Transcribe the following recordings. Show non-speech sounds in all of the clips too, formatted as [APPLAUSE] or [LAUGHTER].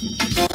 Bye.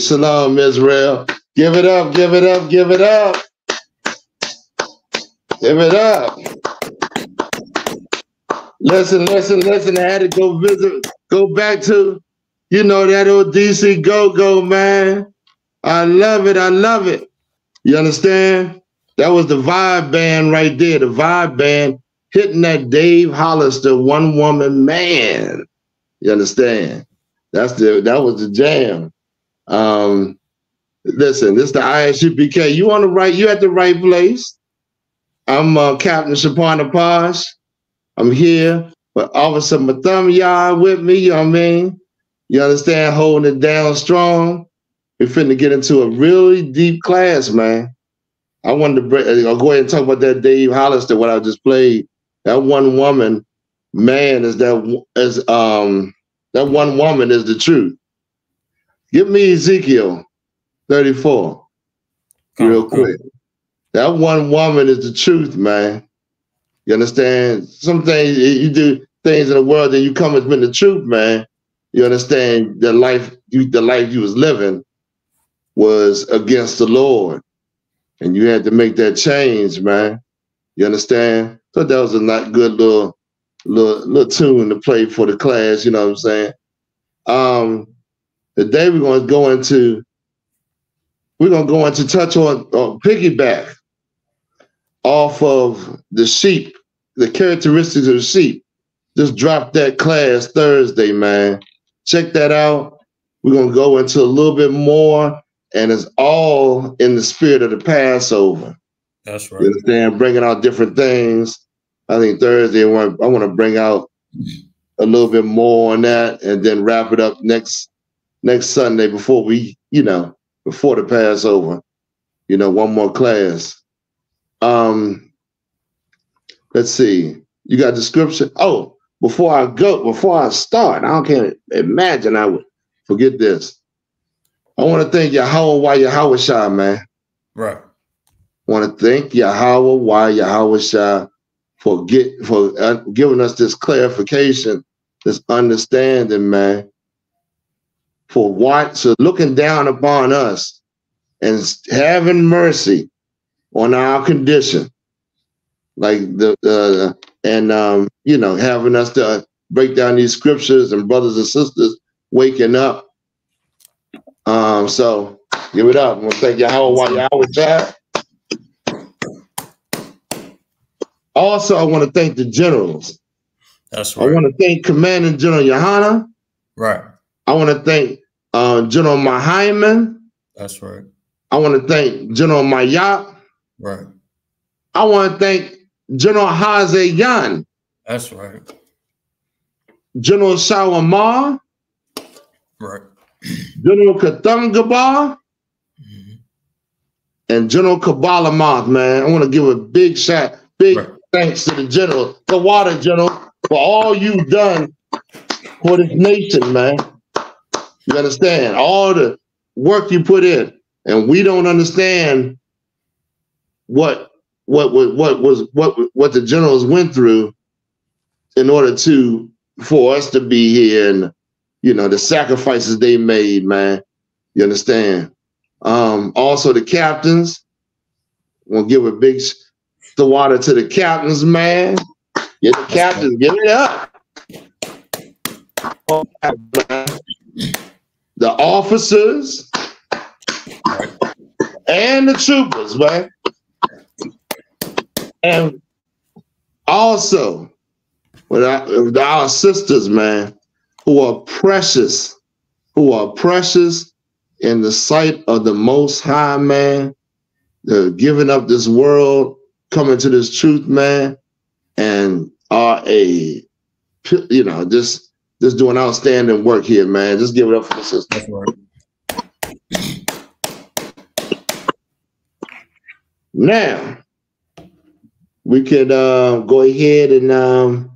Shalom, Israel. Give it up, give it up, give it up. Give it up. Listen, listen, listen. I had to go visit, go back to, you know, that old DC go go, man. I love it. I love it. You understand? That was the vibe band right there. The vibe band hitting that Dave Hollister one woman man. You understand? That's the that was the jam. Um, listen, this is the ISUPK. You on the right, you at the right place. I'm uh, Captain Shapana Posh. I'm here with Officer Matham with me, you know what I mean? You understand, holding it down strong. We're finna get into a really deep class, man. I wanted to I'll uh, go ahead and talk about that Dave Hollister, what I just played. That one woman, man, is that is um that one woman is the truth. Give me Ezekiel 34 real quick. That one woman is the truth, man. You understand? Some things you do things in the world, and you come and been the truth, man. You understand the life you the life you was living was against the Lord. And you had to make that change, man. You understand? So that was a not good little little little tune to play for the class, you know what I'm saying? Um Today we're going to go into we're going to go into touch on, on piggyback off of the sheep, the characteristics of the sheep. Just drop that class Thursday, man. Check that out. We're going to go into a little bit more, and it's all in the spirit of the Passover. That's right. You understand? Bringing out different things. I think Thursday I want, I want to bring out a little bit more on that, and then wrap it up next next Sunday before we, you know, before the Passover, you know, one more class. Um, let's see. You got the scripture. Oh, before I go, before I start, I don't can't imagine I would forget this. I want to thank Yahweh while Yahawashi, man. Right. want to thank Yahweh, why Yahawashi, for get for uh, giving us this clarification, this understanding, man. For what so looking down upon us and having mercy on our condition, like the uh, and um, you know having us to break down these scriptures and brothers and sisters waking up. Um, so give it up. I'm gonna thank Yahweh while y'all with that Also, I want to thank the generals. That's right. I want to thank Commanding General Yohana. right. I want to thank uh, General Mahaiman. That's right. I want to thank General Mayat. Right. I want to thank General Hazayan, That's right. General Shawamar, Right. General Kathungaba, Mhm. and General Kabbalah man. I want to give a big shout, big Right. thanks to the general, the water general, for all you've done for this nation, man. You understand all the work you put in, and we don't understand what what what, what was what what the generals went through in order to for us to be here and you know the sacrifices they made, man. You understand? Um, also the captains. We'll give a big the water to the captains, man. Get the captains, give it up. The officers and the troopers, man. And also with our, with our sisters, man, who are precious, who are precious in the sight of the Most High, man. They're giving up this world, coming to this truth, man, and are a, you know, just just doing outstanding work here, man. Just give it up for the. That's right. Now, we could uh, go ahead and um,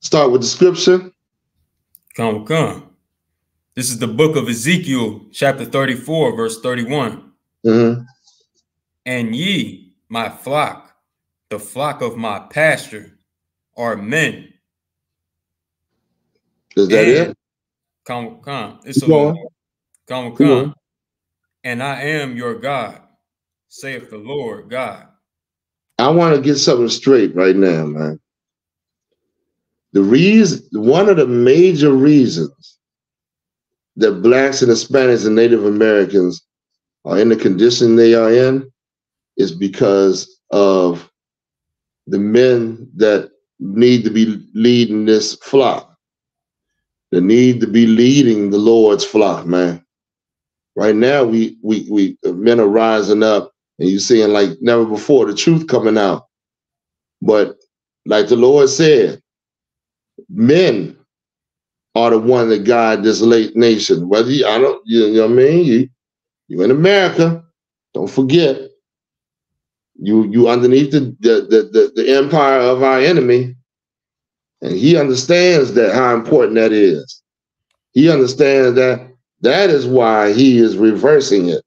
start with the scripture. Come, come. This is the book of Ezekiel, chapter 34, verse 31. Mhm. And ye, my flock, the flock of my pasture, are men. Is that and, it? Come, come. It's Keep a little going. more. Come, Come come. And I am your God, saith the Lord God. I want to get something straight right now, man. The reason, one of the major reasons that blacks and Hispanics and Native Americans are in the condition they are in is because of the men that need to be leading this flock. They need to be leading the Lord's flock, man. Right now, we we we men are rising up and you're seeing like never before the truth coming out. But like the Lord said, men are the one that guide this late nation. Whether you, I don't, you know what I mean? You, you in America, don't forget, you you underneath the the, the the the empire of our enemy, and he understands that how important that is. He understands that that is why he is reversing it.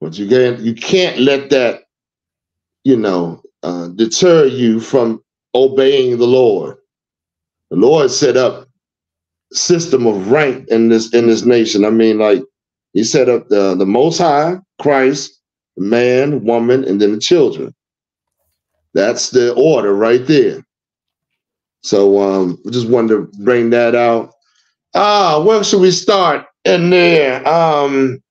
But you can't you can't let that, you know, uh, deter you from obeying the Lord. The Lord set up system of rank in this in this nation. I mean, like he set up the the Most High, Christ, man, woman, and then the children. That's the order right there. So um, just wanted to bring that out. Ah, where should we start in there? Um,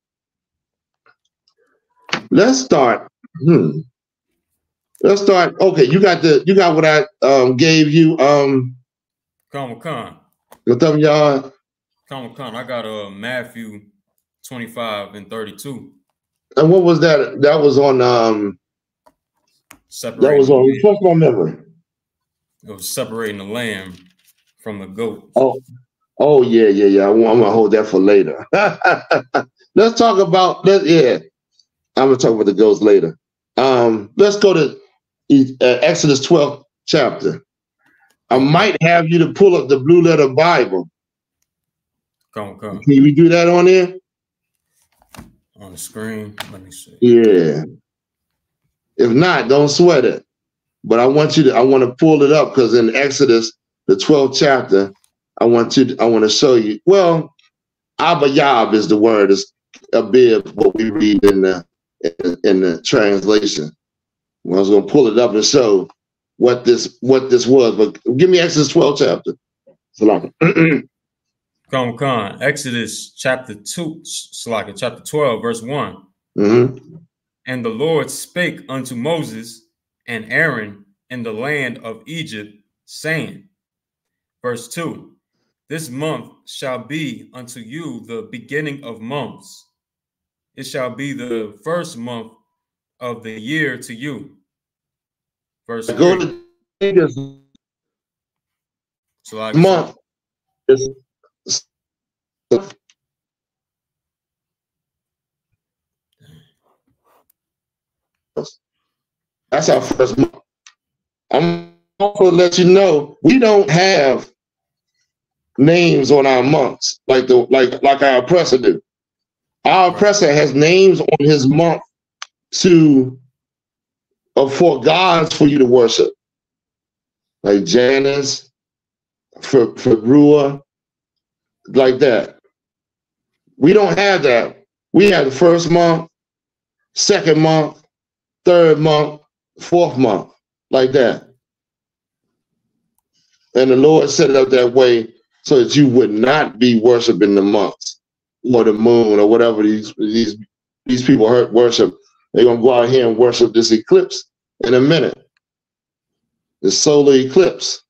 let's start. Hmm. Let's start. Okay, you got the you got what I um gave you. Um, Come, come. with them y'all. Come, come. I got uh, Matthew 25 and 32. And what was that? That was on um. That was on. Refresh my memory. It was separating the lamb from the goat. Oh, oh yeah, yeah, yeah. I'm, I'm gonna hold that for later. [LAUGHS] let's talk about yeah. I'm gonna talk about the goats later. Um, let's go to uh, Exodus 12 chapter. I might have you to pull up the blue letter Bible. Come, come. Can we do that on there? On the screen. Let me see. Yeah. If not, don't sweat it. But I want you to, I want to pull it up because in Exodus, the 12th chapter, I want you, to, I want to show you. Well, Abayab is the word, is a bib, what we read in the in, in the translation. Well, I was gonna pull it up and show what this what this was, but give me Exodus 12 chapter. Come, [CLEARS THROAT] come. Exodus chapter 2, Salaka, chapter 12, verse one Mm-hmm. And the Lord spake unto Moses and Aaron in the land of Egypt, saying, Verse 2 This month shall be unto you the beginning of months. It shall be the first month of the year to you. Verse Go to this month. That's our first month. I'm also let you know we don't have names on our months like the like like our oppressor do. Our oppressor has names on his month to uh, for gods for you to worship, like Janus, for for Brewer, like that. We don't have that. We have the first month, second month, third month, fourth month, like that. And the Lord set it up that way so that you would not be worshiping the months or the moon or whatever these these these people hurt worship. They're gonna go out here and worship this eclipse in a minute. The solar eclipse.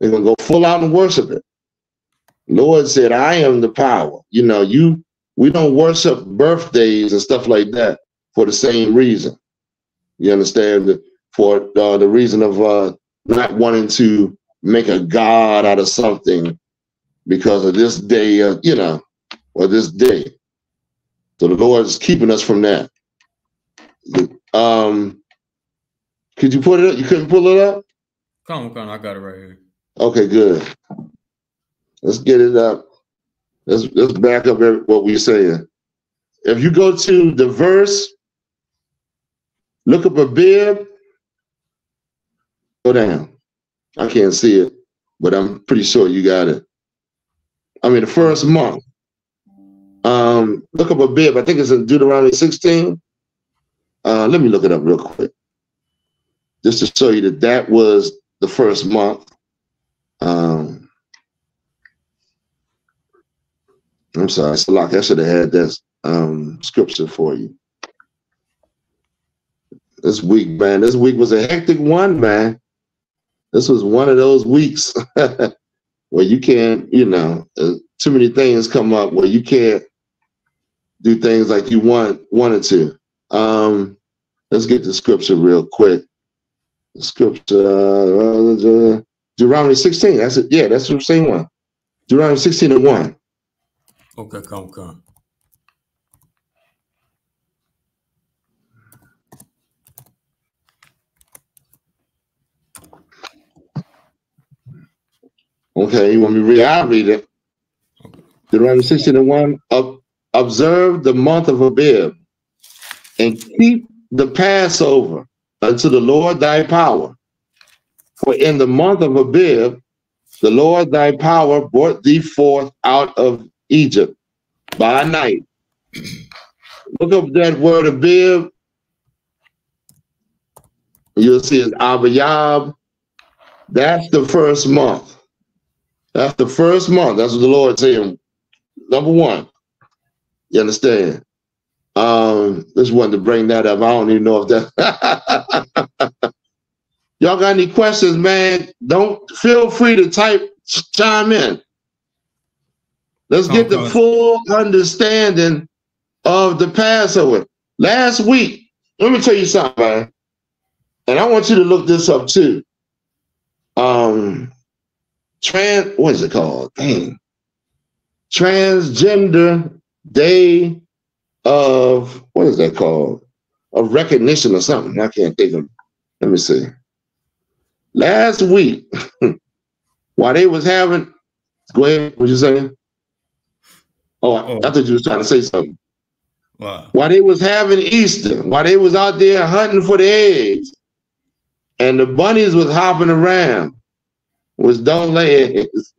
They're gonna go full out and worship it. Lord said, I am the power. You know, you we don't worship birthdays and stuff like that for the same reason. You understand that for uh, the reason of uh, not wanting to make a god out of something because of this day, uh, you know, or this day. So the Lord is keeping us from that. Um, could you put it up? You couldn't pull it up? Come, on, come. On, I got it right here. Okay, good. Let's get it up. Let's let's back up what we're saying. If you go to the verse, look up a bib, go down. I can't see it, but I'm pretty sure you got it. I mean, the first month. Um, look up a bib. I think it's in Deuteronomy 16. Uh, let me look it up real quick, just to show you that that was the first month. Um, I'm sorry, I should have had that um, scripture for you. This week, man, this week was a hectic one, man. This was one of those weeks [LAUGHS] where you can't, you know, uh, too many things come up where you can't do things like you want wanted to. Um, let's get the scripture real quick. The scripture, uh, Deuteronomy 16. That's it. Yeah, that's the same one. Deuteronomy 16 and 1. Okay, come, come. Okay, me to read? I'll read it. Deuteronomy 16 and 1. Ob- Observe the month of Abib and keep the Passover unto the Lord thy power. For in the month of Abib, the Lord thy power brought thee forth out of Egypt by night. Look up that word Abib. You'll see it's Abayab. That's the first month. That's the first month. That's what the Lord saying. Number one. You understand? Um, just wanted to bring that up. I don't even know if that [LAUGHS] y'all got any questions, man. Don't feel free to type chime in. Let's get the full understanding of the Passover. Last week, let me tell you something, man. And I want you to look this up too. Um, trans, what is it called? Dang. Transgender Day of, what is that called? Of recognition or something. I can't think of Let me see. Last week, [LAUGHS] while they was having, go ahead, what you saying? Oh, I, I thought you was trying to say something. Wow. While they was having Easter, while they was out there hunting for the eggs, and the bunnies was hopping around, was don't lay eggs.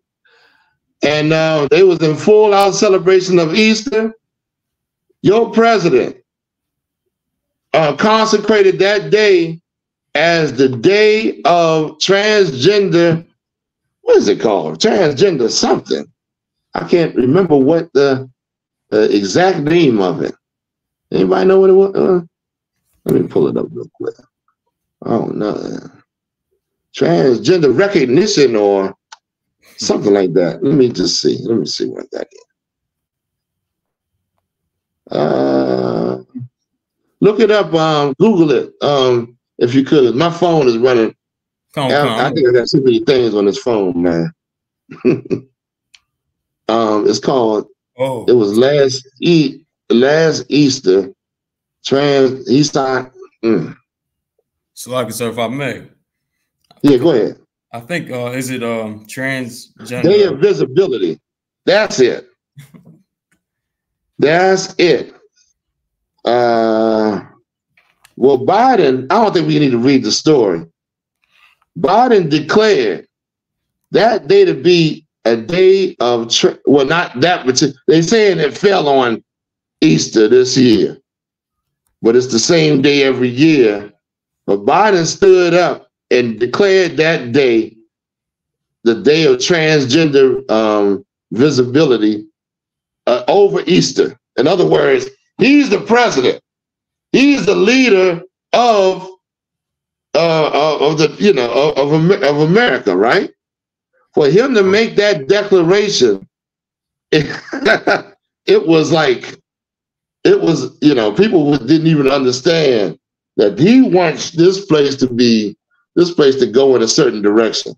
And uh, they was in full out celebration of Easter. Your president uh, consecrated that day as the day of transgender. What is it called? Transgender something. I can't remember what the exact name of it. Anybody know what it was? Uh, let me pull it up real quick. Oh no, transgender recognition or something like that. Let me just see. Let me see what that is. Uh, look it up. Um, Google it. Um, if you could. My phone is running. I. I think I got so many things on this phone, man. [LAUGHS] um, it's called. oh, It was last e last Easter. Trans. He signed. Mm. so like sir, if I may, Yeah, go ahead. I think uh is it um transgender? Day of visibility. That's it. That's it. Uh, well, Biden, I don't think we need to read the story. Biden declared that day to be a day of, tra- well, not that, but they saying it fell on Easter this year, but it's the same day every year. But Biden stood up and declared that day the day of transgender um, visibility uh, over Easter. In other words, he's the president. He's the leader of uh, of the you know of of, Amer- of America, right? For him to make that declaration, it, [LAUGHS] it was like it was you know people didn't even understand that he wants this place to be this place to go in a certain direction.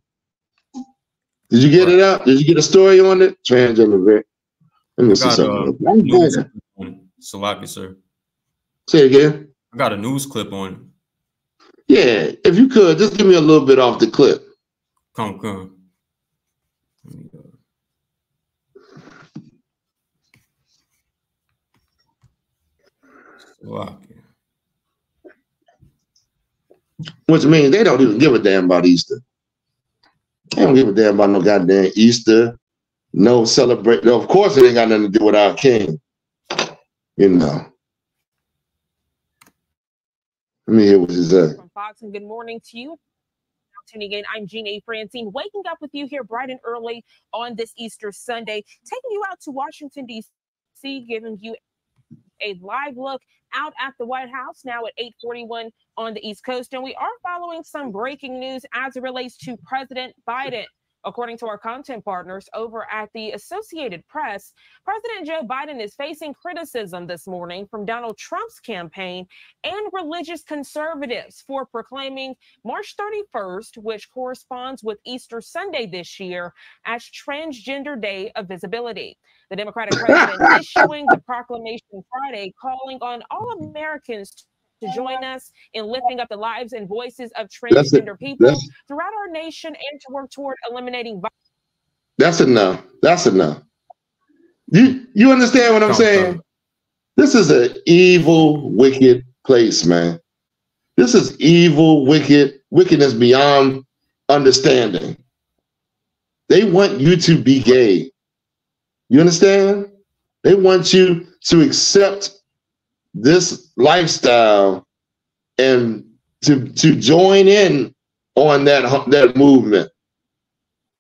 Did you get it out? Did you get a story on it? Transgender. Vic? Let me see Got, something. uh, I'm news glad. clip on it. So like it, sir. Say it again. I got a news clip on it. Yeah, if you could, just give me a little bit off the clip. Come, come. Let me go. Slovakia. Which means they don't even give a damn about Easter. They don't give a damn about no goddamn Easter. No celebrate. No, of course, it ain't got nothing to do with our king. You know. Let me hear what he said. from Fox, and good morning to you. Tuning in, I'm Jean A. Francine, waking up with you here bright and early on this Easter Sunday, taking you out to Washington, D.C., giving you a live look out at the White House now at 841 on the East Coast. And we are following some breaking news as it relates to President Biden. According to our content partners over at the Associated Press, President Joe Biden is facing criticism this morning from Donald Trump's campaign and religious conservatives for proclaiming March 31st, which corresponds with Easter Sunday this year, as Transgender Day of Visibility. The Democratic [LAUGHS] president issuing the proclamation Friday, calling on all Americans to join us in lifting up the lives and voices of transgender people That's throughout our nation and to work toward eliminating violence. that's enough. That's enough. You you understand what I'm Come, saying? come. This is an evil, wicked place, man. This is evil, wicked, wickedness beyond understanding. They want you to be gay. You understand? They want you to accept this lifestyle and to to join in on that that movement.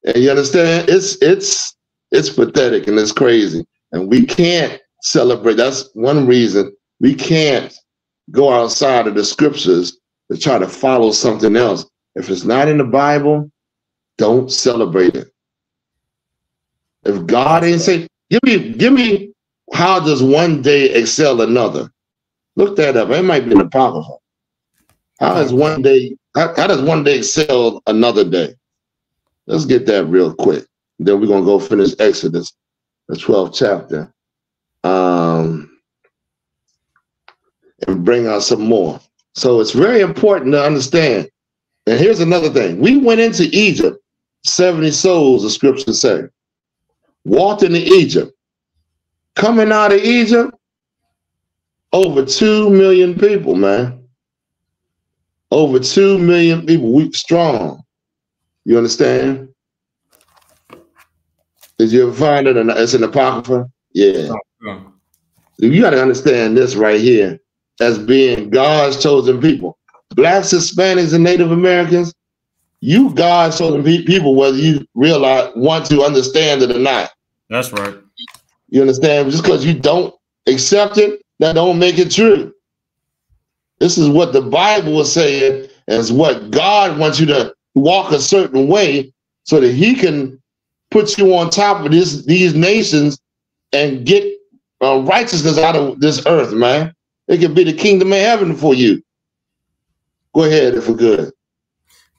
And you understand? It's it's it's pathetic and it's crazy. And we can't celebrate. That's one reason we can't go outside of the scriptures to try to follow something else. If it's not in the Bible, don't celebrate it. If God ain't say, give me, give me, how does one day excel another? Look that up. It might be in the Apocrypha. How does one day, how, how does one day excel another day? Let's get that real quick. Then we're gonna go finish Exodus, the 12th chapter. Um and bring out some more. So it's very important to understand. And here's another thing. We went into Egypt, 70 souls, the scriptures say, walked into Egypt. Coming out of Egypt, over 2 million people, man. Over 2 million people, weak strong. You understand? Did you ever find it? In, it's an Apocrypha? Yeah. Yeah. You got to understand this right here as being God's chosen people. Blacks, Hispanics, and Native Americans, you God's chosen pe- people, whether you realize, want to understand it or not. That's right. You understand? Just because you don't accept it, that don't make it true. This is what the Bible is saying, is what God wants you to walk a certain way so that He can put you on top of this these nations and get uh, righteousness out of this earth, man. It could be the kingdom of heaven for you. Go ahead if we could.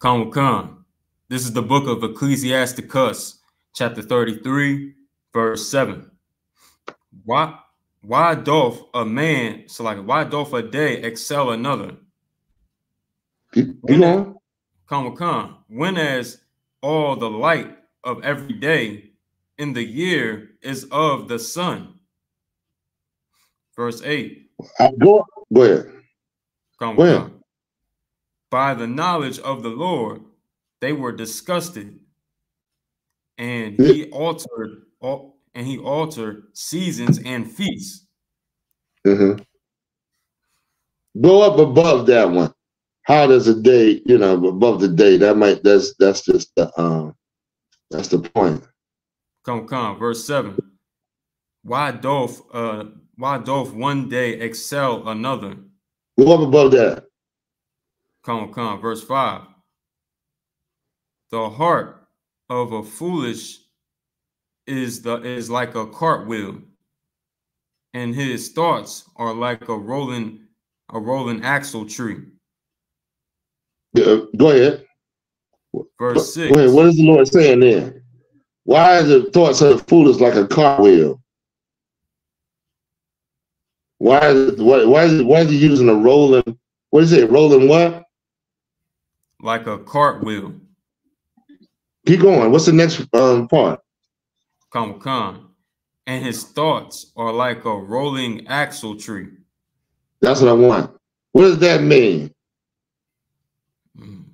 Come, come. This is the book of Ecclesiasticus, chapter 33, verse 7. Why why doth a man so like why doth a day excel another? Keep. Come, come. When as all the light of every day in the year is of the sun. Verse 8. Uh, go, go ahead. Come, Go ahead. come. By the knowledge of the Lord, they were disgusted, and he altered al- and he altered seasons and feasts. Mhm. Go up above that one. How does a day, you know, above the day? That might that's that's just the um that's the point. Come, come. Verse seven. Why doth uh why doth one day excel another? Go up above that. Come, come. Verse five. The heart of a foolish is the is like a cartwheel, and his thoughts are like a rolling a rolling axle tree. Yeah, go ahead. Verse six. Go ahead. What is the Lord saying there? Why is the thoughts of the foolish like a cartwheel? Why is it, why, why is it, why is he using a rolling? What is it? Rolling what? like a cartwheel. Keep going. What's the next um, part? Come, come. And his thoughts are like a rolling axle tree. That's what I want. What does that mean? Mm.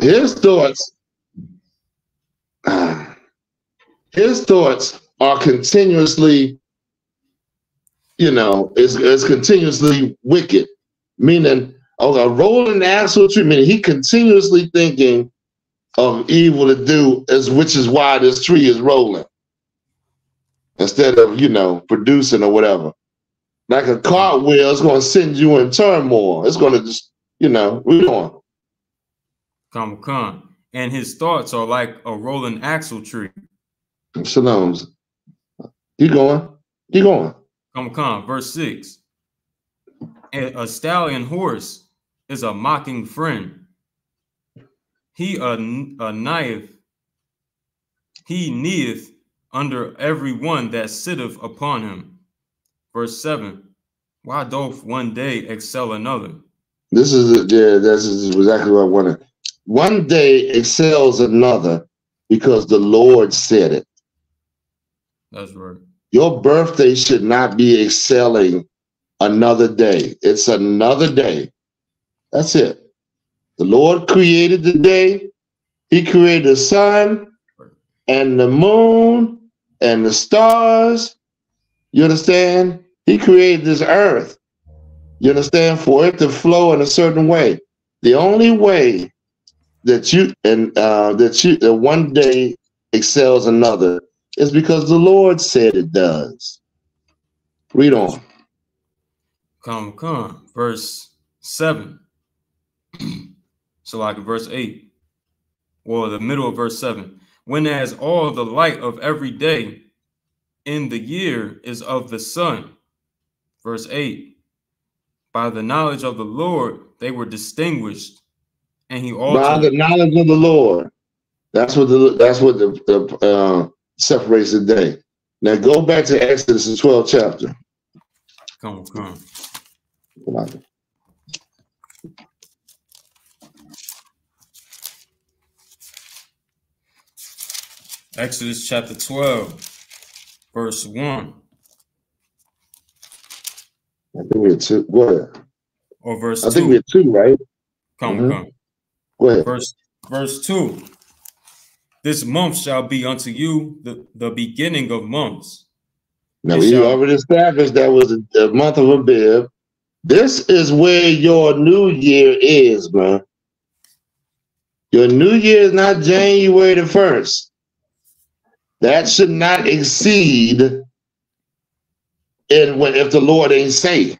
His thoughts, ah, his thoughts are continuously, you know, is is continuously wicked. Meaning, oh, a rolling axle tree. Meaning, he continuously thinking of evil to do, as which is why this tree is rolling instead of you know producing or whatever. Like a cartwheel, it's going to send you in turmoil. It's going to just, you know, read on. Come, come. And his thoughts are like a rolling axle tree. Shalom's. Keep going. Keep going. Come, come. Verse six. A, a stallion horse is a mocking friend. He uh, a, a uh, knife. He kneeth under every one that sitteth upon him. Verse 7 Why doth one day excel another? This is yeah, this is exactly what I wanted. One day excels another because the Lord said it. That's right. Your birthday should not be excelling another day. It's another day. That's it. The Lord created the day. He created the sun and the moon and the stars. You understand? He created this earth. You understand? For it to flow in a certain way. The only way that you and uh, that you that one day excels another is because the Lord said it does. Read on. Come, come. Verse 7. [CLEARS THROAT] so, like verse 8, or the middle of verse 7. When as all the light of every day in the year is of the sun. Verse 8. By the knowledge of the Lord, they were distinguished, and he also By the knowledge of the Lord. That's what the that's what the, the uh, separates the day. Now go back to Exodus the 12th chapter. Come, come. Exodus chapter 12, verse 1. we had two. Go ahead. or verse I think two. we had two, right? come, Mhm. come. Go ahead. Verse verse two. This month shall be unto you the, the beginning of months. Now It we already established that was the month of Abib. This is where your new year is, man. Your new year is not January the first. That should not exceed in when if the Lord ain't say.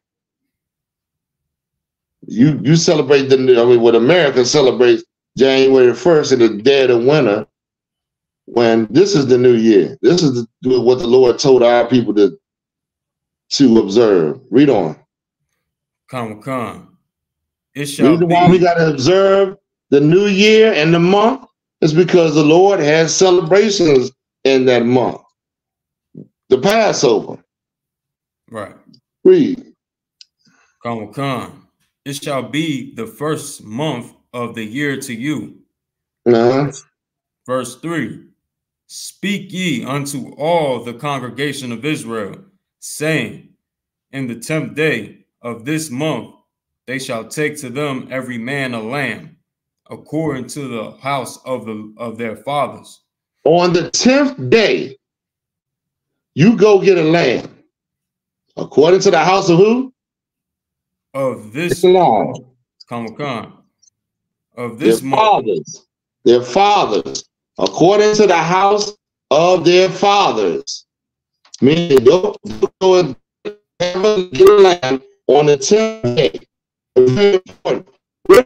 You you celebrate the I mean what America celebrates January first in the dead of winter when this is the new year. This is the, what the Lord told our people to to observe. Read on. Come, come. It shall why we got to observe the new year and the month is because the Lord has celebrations in that month. The Passover. right. Read. Come, come. It shall be the first month of the year to you. Uh-huh. Verse 3 Speak ye unto all the congregation of Israel, saying, In the tenth day of this month they shall take to them every man a lamb, according to the house of the of their fathers. On the tenth day, you go get a lamb. According to the house of who? Of this law. come. Of this month, fathers. Their fathers. According to the house of their fathers. Meaning, go, go and get a lamb on the tenth day. It's very important. Where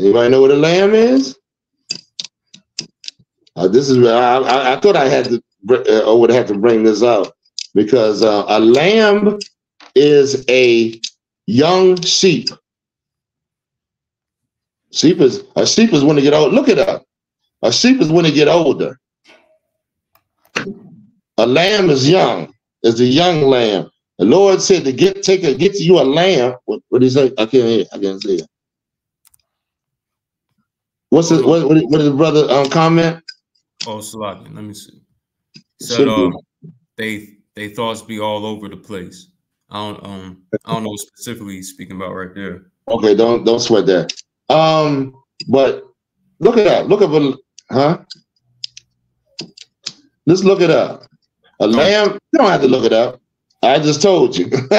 Anybody know what a lamb is? Uh, this is I, I, I thought I had to uh, would have to bring this up because uh, a lamb is a young sheep. Sheep is a sheep is when they get old. Look it up. A sheep is when they get older. A lamb is young. Is a young lamb. The Lord said to get take a get you a lamb. What what did he say? I can't hear. I can't see it. What's it? What, what, what the brother um, comment? oh Salaki, let me see. Said um, they they thoughts be all over the place. I don't um I don't know specifically he's speaking about right there. Okay, don't don't sweat that. Um, but look it up. Look up a huh? Let's look it up. A lamb. You don't have to look it up. I just told you. [LAUGHS]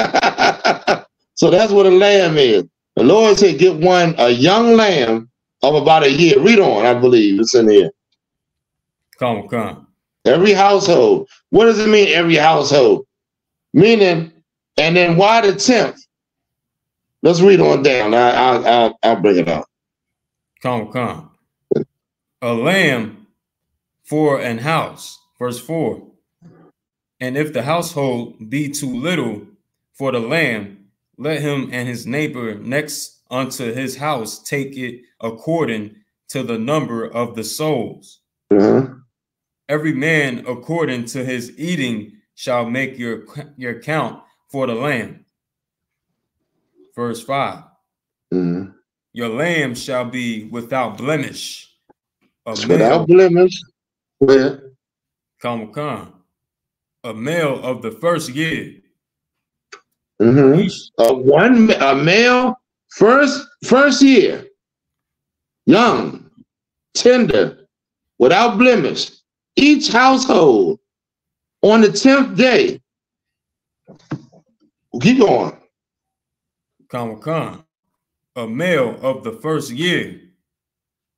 so that's what a lamb is. The Lord said, "Get one a young lamb of about a year." Read on. I believe it's in here. Come, come. Every household. What does it mean? Every household. Meaning, and then why the tenth? Let's read on down. I, I, I'll, I'll bring it up. Come, come. A lamb for an house. Verse 4. And if the household be too little for the lamb, let him and his neighbor next unto his house take it according to the number of the souls. Uh-huh. Every man according to his eating shall make your, your count for the lamb. Verse 5. Mhm. Your lamb shall be without blemish. A Without male, blemish. Where? come, come. A male of the first year. Mhm. A one a male first first year, young, tender, without blemish. Each household on the tenth day. Keep going. Come, come. A male of the first year.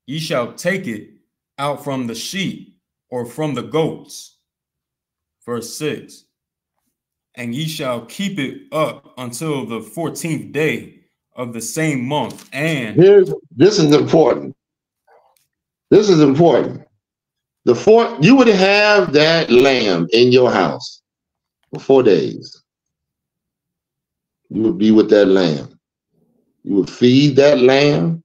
Ye shall take it out from the sheep or from the goats. Verse 6. And ye shall keep it up until the 14th day of the same month. And Here's this is important. This is important. The four you would have that lamb in your house for four days. You would be with that lamb. You would feed that lamb.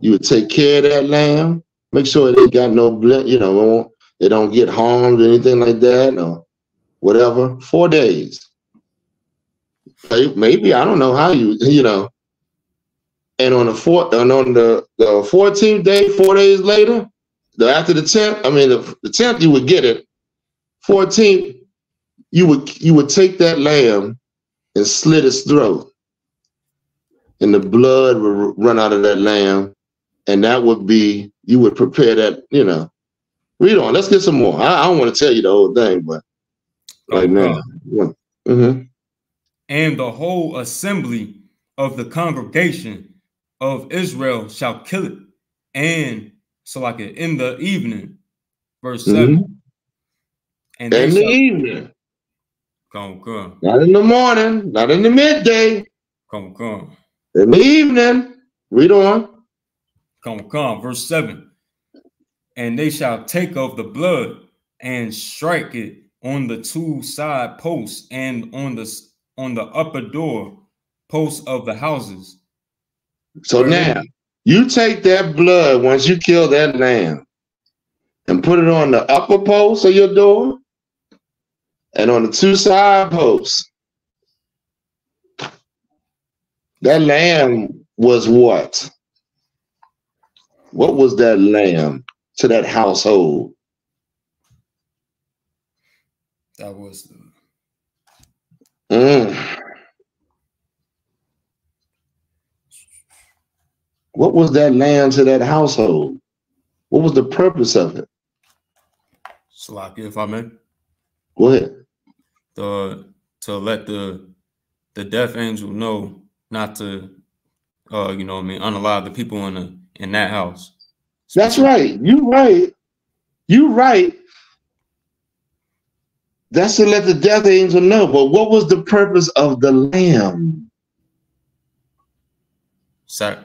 You would take care of that lamb. Make sure they got no you know, they don't get harmed or anything like that or whatever. Four days. Maybe I don't know how you, you know, and on the fourth and on the, the 14th day, four days later, the after the tenth, I mean the, the tenth, you would get it. Fourteenth, you would you would take that lamb and slit its throat, and the blood would run out of that lamb, and that would be you would prepare that. You know, read on. Let's get some more. I, I don't want to tell you the whole thing, but right now, yeah. mm-hmm. and the whole assembly of the congregation of Israel shall kill it, and so like it in the evening, verse 7 Mhm. and in the evening, come, come, not in the morning, not in the midday, come, come, in the evening. Read on. come, come, verse 7 and they shall take of the blood and strike it on the two side posts and on the on the upper door posts of the houses. So now you take that blood once you kill that lamb and put it on the upper post of your door and on the two side posts. That lamb was what? What was that lamb to that household? That was the Mm. What was that lamb to that household? What was the purpose of it? Salaki, if I may. Go ahead. the to let the the death angel know not to uh you know what I mean unalive the people in the in that house. That's right. You right. You right. That's to let the death angel know. But what was the purpose of the lamb? Sac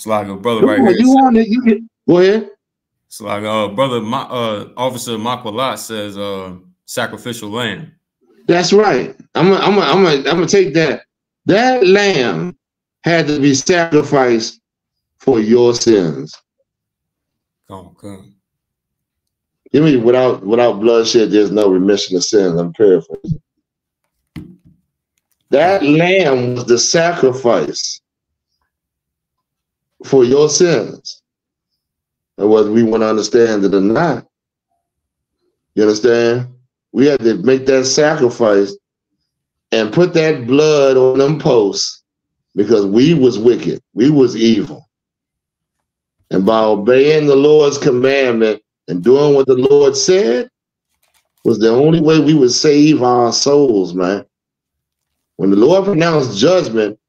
it's like a brother Come right on, here. you on it? You can go ahead. It's like uh brother Ma, uh officer Makwalat says uh sacrificial lamb. That's right. I'm gonna, I'm gonna, I'm gonna, I'm gonna take that. That lamb had to be sacrificed for your sins. Come, come. Give me without without bloodshed, there's no remission of sins. I'm paraphrasing. That lamb was the sacrifice for your sins. And whether we want to understand it or not, you understand? We had to make that sacrifice and put that blood on them posts because we was wicked. We was evil. And by obeying the Lord's commandment and doing what the Lord said was the only way we would save our souls, man. When the Lord pronounced judgment,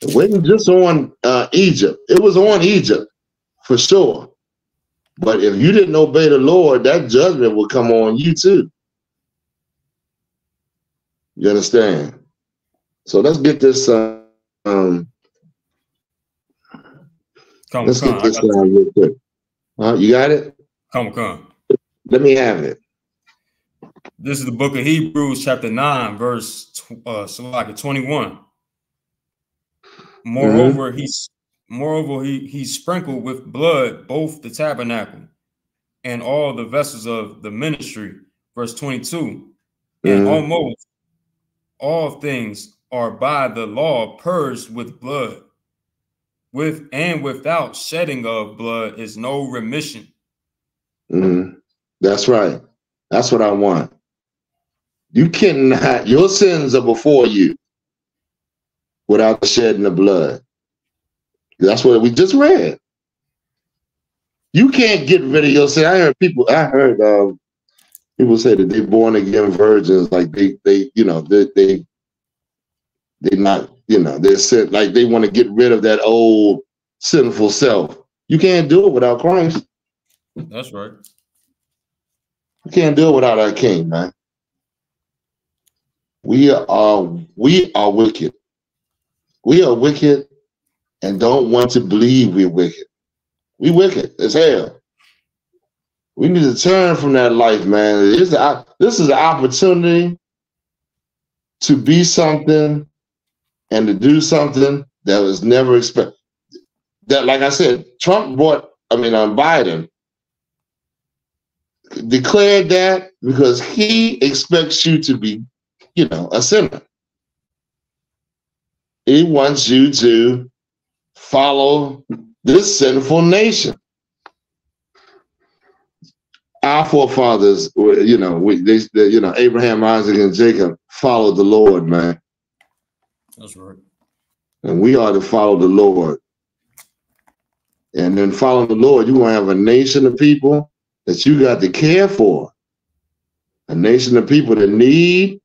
it wasn't just on uh, Egypt, it was on Egypt for sure. But if you didn't obey the Lord, that judgment would come on you too. You understand? So let's get this. Uh, um, Come, let's come. get this down real quick. Uh, you got it? come, come. Let me have it. This is the book of Hebrews, chapter 9, verse uh Salaki 21. Moreover, he's moreover, he he sprinkled with blood both the tabernacle and all the vessels of the ministry. Verse 22. And Mhm. almost all things are by the law purged with blood. With and without shedding of blood is no remission. Mhm. That's right. That's what I want. You cannot, your sins are before you without the shedding of blood. That's what we just read. You can't get rid of your sin. I heard people, I heard um, people say that they're born again virgins, like they, they, you know, they, they, they not, you know, they're sin, like they want to get rid of that old sinful self. You can't do it without Christ. That's right. You can't do it without our king, man. We are we are wicked. We are wicked and don't want to believe we're wicked. We wicked as hell. We need to turn from that life, man. This is a- this is an opportunity to be something and to do something that was never expected. That, like I said, Trump brought, I mean, um, Biden declared that because he expects you to be, you know, a sinner. He wants you to follow this sinful nation. our forefathers, you know, we, they, they, you know, Abraham, Isaac, and Jacob followed the Lord, man, That's right. and we are to follow the Lord. And then following the Lord, you're gonna have a nation of people that you got to care for, a nation of people that need,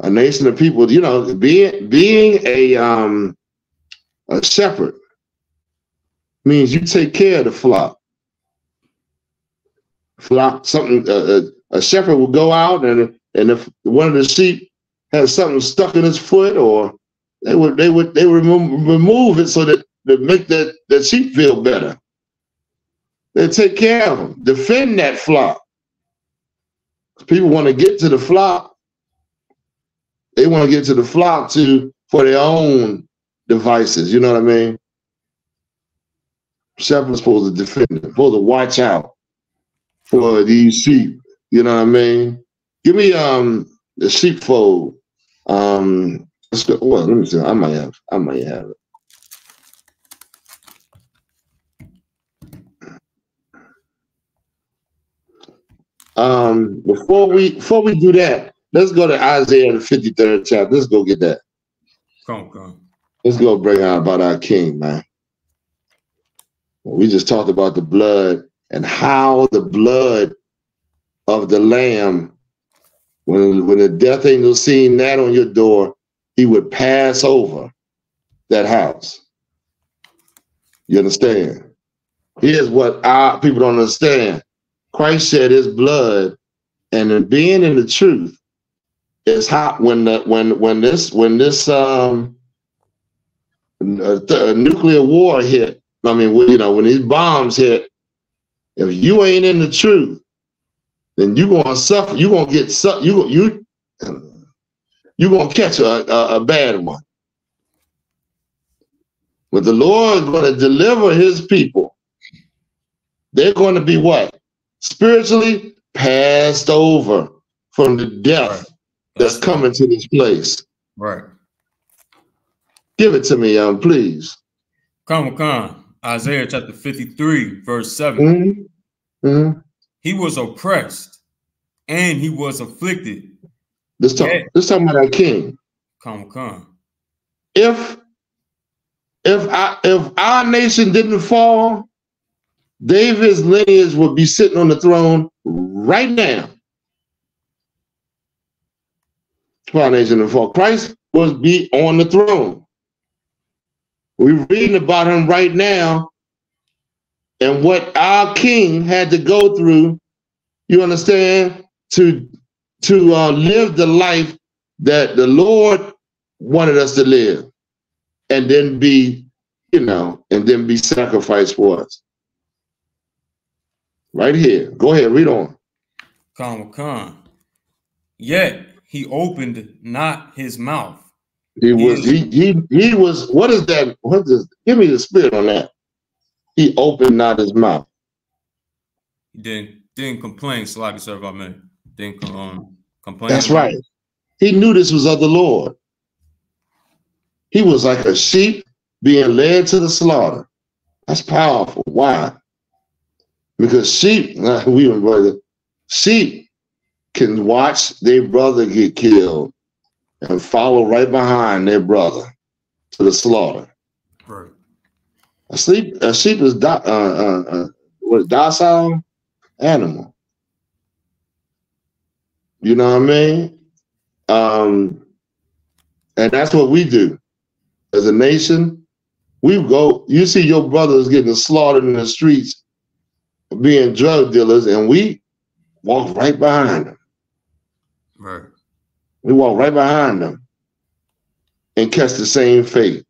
a nation of people, you know, being being a um a shepherd means you take care of the flock. Flock, something uh, a shepherd will go out and and if one of the sheep has something stuck in his foot, or they would they would they remove, remove it so that to make that that sheep feel better. They take care of them, defend that flock. People want to get to the flock. They want to get to the flock to for their own devices. You know what I mean? Shepherd's supposed to defend it, supposed to watch out for these sheep. You know what I mean? Give me um the sheepfold. Um let's go. Well, let me see. I might have I might have it. Um before we before we do that, let's go to Isaiah the 53rd chapter. Let's go get that. Come, come. Let's go bring out about our king, man. We just talked about the blood and how the blood of the lamb, when, when the death angel seen that on your door, he would pass over that house. You understand? Here's what our people don't understand. Christ shed his blood, and in being in the truth is hot when the when when this when this um nuclear war hit. I mean, when, you know, when these bombs hit, if you ain't in the truth, then you gonna suffer. You gonna get su- you you you gonna catch a, a, a bad one. But the Lord is going to deliver His people. They're going to be what spiritually passed over from the death that's coming to this place. Right. Give it to me, um, please. Come, come. Isaiah chapter 53, verse 7. Mhm. Mhm. He was oppressed and he was afflicted. This time, Yeah. this time about our king. Come, come. if if I, if our nation didn't fall, David's lineage would be sitting on the throne right now. If our nation didn't Christ was be on the throne. We're reading about him right now, and what our king had to go through. You understand to to uh, live the life that the Lord wanted us to live and then be, you know, and then be sacrificed for us. Right here. Go ahead, read on. Come, come. Yet he opened not his mouth. He was he he he was what is that? What is give me the spirit on that? He opened not his mouth. He didn't didn't complain. Like yourself, I mean, didn't um, complain. That's right. He knew this was of the Lord. He was like a sheep being led to the slaughter. That's powerful. Why? Because sheep, [LAUGHS] we were brother, sheep can watch their brother get killed and follow right behind their brother to the slaughter. Right. A sheep, a sheep is do, uh, uh, uh, what docile animal. You know what I mean? Um, and that's what we do as a nation. We go. You see your brothers getting slaughtered in the streets, being drug dealers, and we walk right behind them. Right. We walk right behind them and catch the same fate.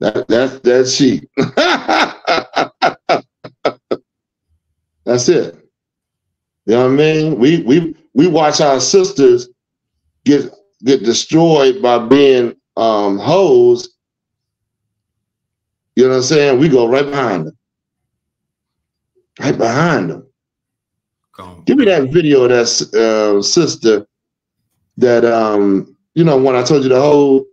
That that that sheep. [LAUGHS] That's it. You know what I mean? We we we watch our sisters get get destroyed by being um hoes. You know what I'm saying? We go right behind them. Right behind them. Give me that video of that uh, sister that um you know when I told you the whole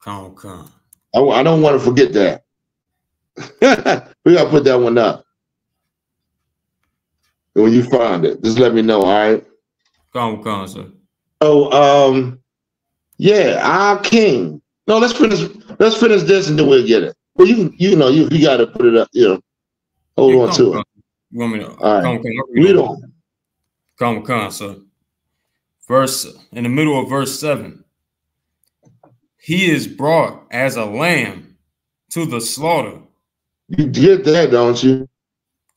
Come, come. I, I don't want to forget that. [LAUGHS] we gotta put that one up. when you find it. Just let me know, all right? Come, come, sir. Oh, um, yeah, our king. No, let's finish. Let's finish this and then we'll get it. Well, you you know you you got to put it up. You know, hold Yeah, on to it. You want me to? Right. Come, come. Read on. Come, come, sir. Verse in the middle of verse seven. He is brought as a lamb to the slaughter. You get that, don't you?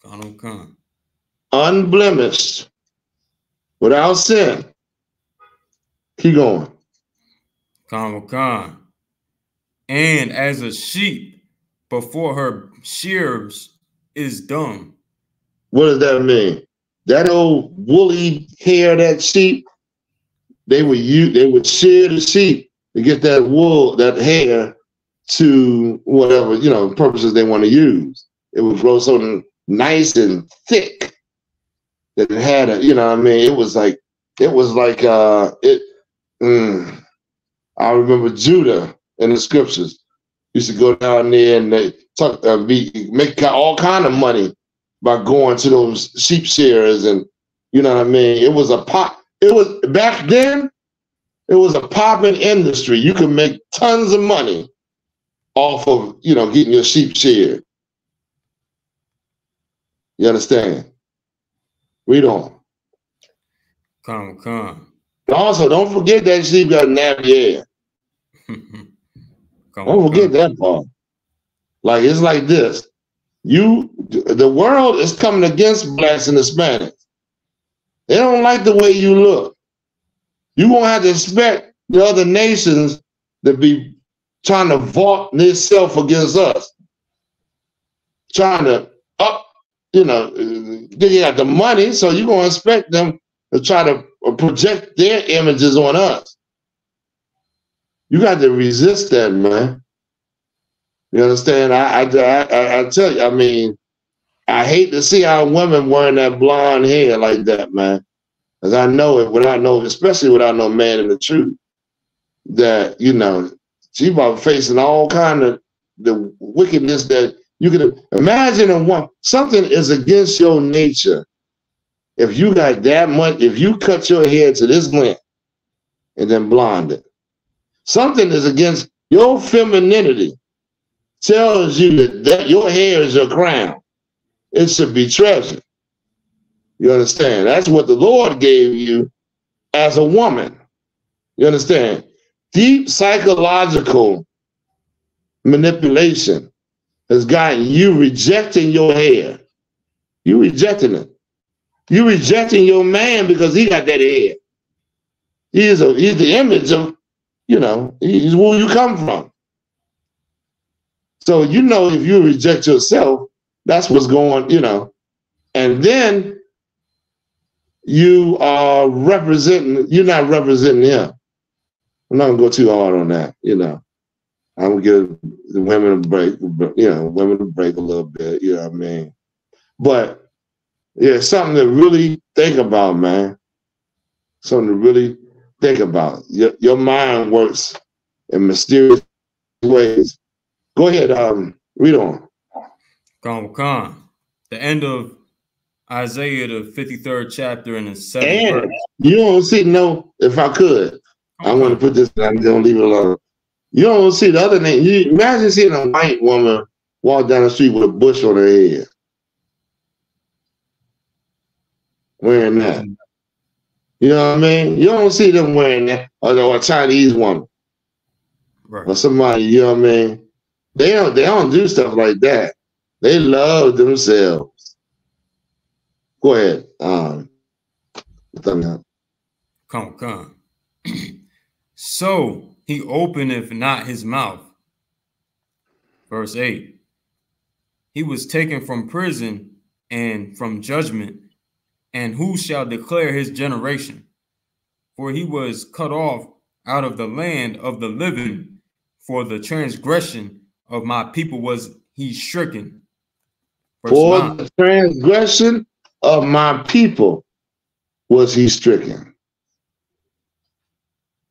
Come, come. Unblemished, without sin. Keep going. Come, come. And as a sheep before her shears is dumb. What does that mean? That old woolly hair, of that sheep, they would use, they would shear the sheep to get that wool, that hair to whatever, you know, purposes they want to use. It would grow so nice and thick that it had a, you know I mean? It was like, it was like, uh, it, mm, I remember Judah in the scriptures used to go down there and they talk, uh, be, make all kind of money by going to those sheep shearers and you know what I mean. It was a pop. It was back then. It was a popping industry. You could make tons of money off of you know getting your sheep sheared. You understand? Read on. Come, come. Also, don't forget that sheep got [LAUGHS] come, Don't forget that part. Like it's like this. You, the world is coming against blacks and Hispanics. They don't like the way you look. You won't have to expect the other nations to be trying to vault themselves against us, trying to up, you know, they got the money, so you're gonna expect them to try to project their images on us. You got to resist that, man. You understand? I, I, I, I tell you, I mean, I hate to see our women wearing that blonde hair like that, man. Because I know it without no, especially without no man in the truth, that, you know, she about facing all kind of the wickedness that you could imagine in one something is against your nature. If you got that much, if you cut your hair to this length and then blonde it, something is against your femininity tells you that, that your hair is your crown. It should be treasured. You understand? That's what the Lord gave you as a woman. You understand? Deep psychological manipulation has gotten you rejecting your hair. You rejecting it. You rejecting your man because he got that hair. He is a he's the image of, you know, he's where you come from. So you know if you reject yourself, that's what's going, you know. And then you are representing, you're not representing him. I'm not gonna go too hard on that, you know. I'm gonna give the women a break, you know, women a break a little bit, you know what I mean? But yeah, something to really think about, man. Something to really think about. Your, your mind works in mysterious ways. Go ahead, um, read on. Come, come. The end of Isaiah, the 53rd chapter and the seventh And verse. you don't see no, if I could, I want to put this, I'm gonna leave it alone. You don't see the other thing. You imagine seeing a white woman walk down the street with a bush on her head. Wearing that. You know what I mean? You don't see them wearing that, or, or a Chinese woman, Right. or somebody, you know what I mean? They don't they don't do stuff like that. They love themselves. Go ahead. Um. Come, come. [CLEARS THROAT] so he openeth not his mouth. Verse 8. He was taken from prison and from judgment, and who shall declare his generation? For he was cut off out of the land of the living, for the transgression of my people was he stricken. For 9. the transgression of my people was he stricken.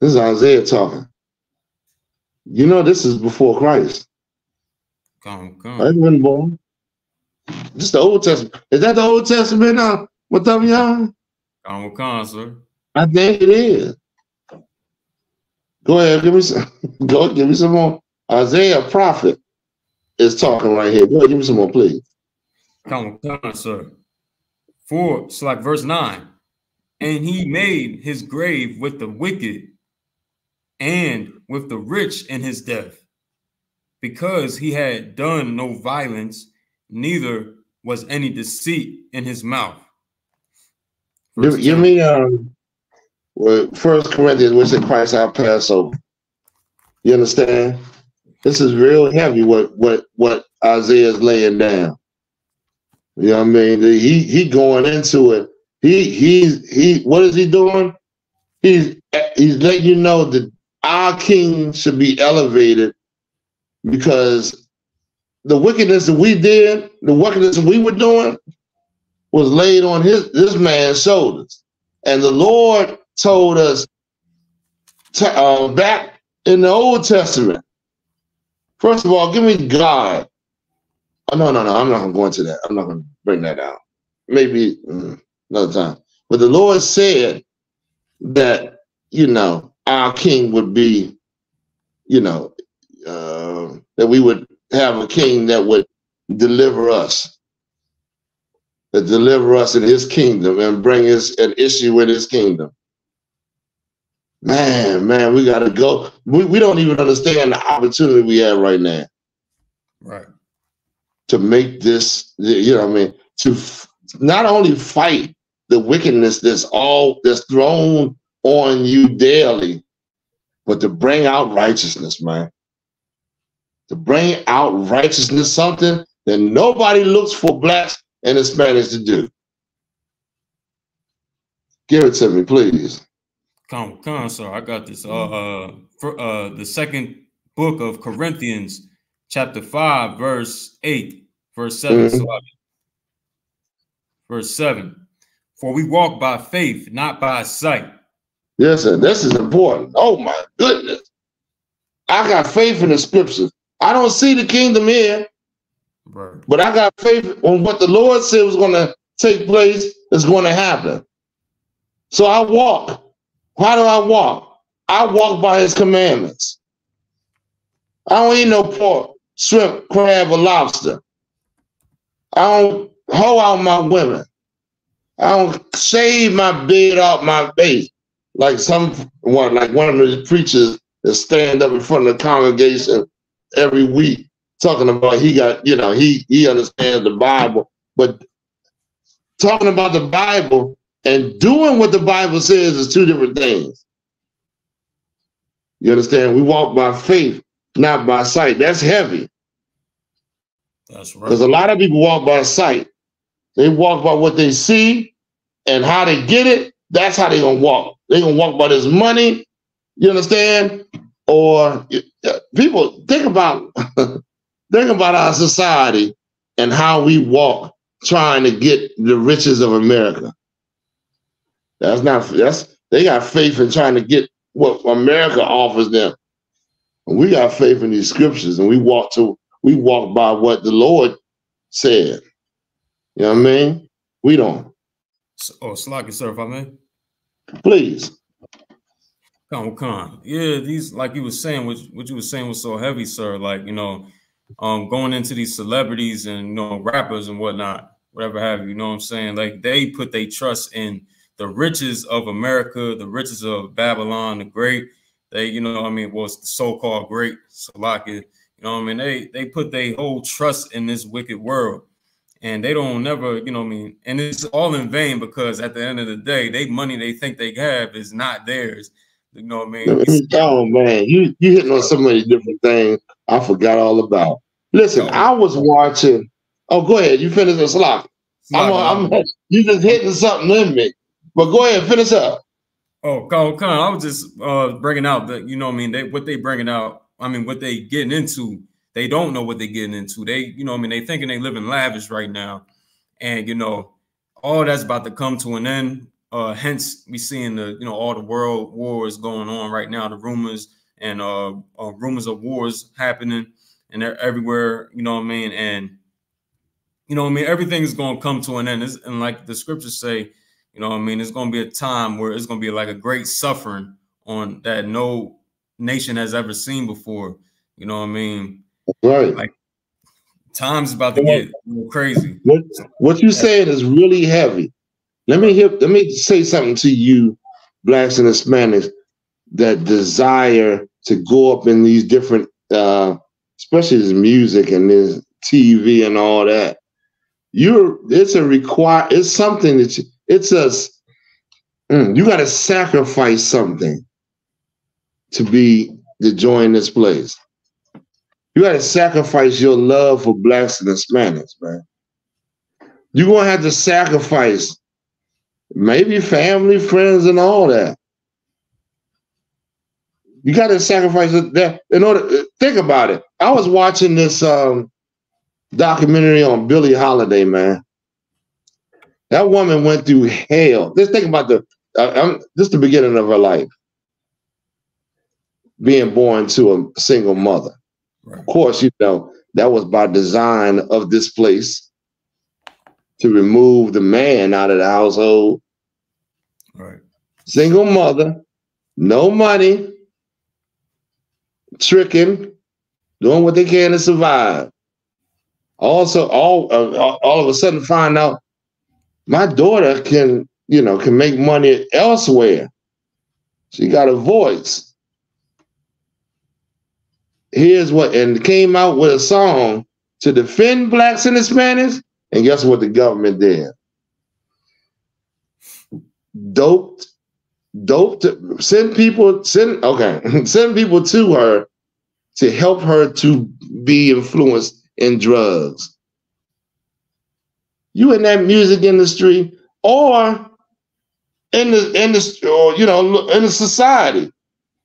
This is Isaiah talking. You know, this is before Christ. Come, I come. wasn't born. This the Old Testament. Is that the Old Testament now? What up, y'all? Con Con, sir. I think it is. Go ahead, give me some. [LAUGHS] Go give me some more. Isaiah prophet is talking right here. Go ahead, give me some more, please. Con Con, sir. Four, it's like verse nine. And he made his grave with the wicked and with the rich in his death, because he had done no violence, neither was any deceit in his mouth. Give, you mean um, well, First Corinthians, which said Christ our Passover. You understand? This is real heavy. What what what Isaiah is laying down. You know what I mean? He he going into it. He he's he. What is he doing? He's he's letting you know that our king should be elevated because the wickedness that we did, the wickedness that we were doing, was laid on his this man's shoulders, and the Lord told us to, uh, back in the Old Testament. First of all, give me God. Oh, no, no, no. I'm not going to go into that. I'm not going to bring that out. Maybe mm, another time. But the Lord said that, you know, our king would be, you know, uh, that we would have a king that would deliver us, that deliver us in his kingdom and bring us an issue with his kingdom. Man, man, we got to go. We, we don't even understand the opportunity we have right now. Right. To make this, you know what I mean? To f- not only fight the wickedness that's all that's thrown on you daily, but to bring out righteousness, man. To bring out righteousness, something that nobody looks for blacks and Hispanics to do. Give it to me, please. Come, come, sir. I got this. Uh, uh, for uh, the second book of Corinthians, chapter five, verse eight, verse 7 Mhm. So, verse seven. For we walk by faith, not by sight. Yes, sir. This is important. Oh my goodness. I got faith in the scriptures. I don't see the kingdom here, Right. but I got faith on what the Lord said was going to take place is going to happen. So I walk. How do I walk? I walk by his commandments. I don't eat no pork, shrimp, crab, or lobster. I don't hoe out my women. I don't shave my beard off my face like some one like one of the preachers that stand up in front of the congregation every week talking about he got you know he he understands the Bible, but talking about the Bible and doing what the Bible says is two different things. You understand? We walk by faith, not by sight. That's heavy That's right. because a lot of people walk by sight. They walk by what they see and how they get it. That's how they gonna walk. They gonna walk by this money. You understand? Or uh, people think about [LAUGHS] think about our society and how we walk trying to get the riches of America. That's not that's they got faith in trying to get what America offers them. And we got faith in these scriptures and we walk to we walk by what the Lord said. You know what I mean? We don't. Oh, Salaki, sir, if I may. Please. Come, come. Yeah, these like you were saying, what, what you were saying was so heavy, sir. Like, you know, um, going into these celebrities and you know, rappers and whatnot, whatever have you, you know what I'm saying? Like they put their trust in the riches of America, the riches of Babylon the Great. They, you know, what I mean, was the so-called great Salaki. You know, what I mean, they they put their whole trust in this wicked world. And they don't never, you know, what I mean, and it's all in vain because at the end of the day, they money they think they have is not theirs. You know what I mean? Oh man, you you hitting on so many different things I forgot all about. Listen. I was watching. Oh, go ahead. You finish the slot. I'm, I'm, you just hitting something in me. But go ahead, finish up. Oh, Kyle, Kyle, I was just uh bringing out that you know I mean they what they bringing out. I mean what they getting into. They don't know what they getting into. They you know I mean they thinking they living lavish right now, and you know all that's about to come to an end. Uh, hence we seeing the you know all the world wars going on right now. The rumors and uh, uh rumors of wars happening and they're everywhere. You know what I mean and you know, I mean, everything's gonna come to an end. It's, and like the scriptures say, you know, what I mean, it's gonna be a time where it's gonna be like a great suffering on that no nation has ever seen before. You know what I mean? Right. Like time's about to get crazy. What what you saying is really heavy. Let me hear, let me say something to you, blacks and Hispanics, that desire to go up in these different uh especially this music and this TV and all that. You're it's a require it's something that you, it's says mm, you got to sacrifice something to be to join this place. You got to sacrifice your love for blacks and Hispanics, man. You're gonna have to sacrifice maybe family, friends, and all that. You got to sacrifice that in order. Think about it. I was watching this um, documentary on Billie Holiday, man. That woman went through hell. Just think about the. Uh, this the beginning of her life, being born to a single mother. Right. Of course, you know that was by design of this place to remove the man out of the household. Right. Single mother, no money, tricking, doing what they can to survive. Also, all uh, all of a sudden, find out my daughter can, you know, can make money elsewhere. She got a voice. Here's what, and came out with a song to defend blacks and Hispanics. And guess what the government did? Doped dope to send people send okay [LAUGHS] send people to her to help her to be influenced in drugs you in that music industry or in the industry or you know in the society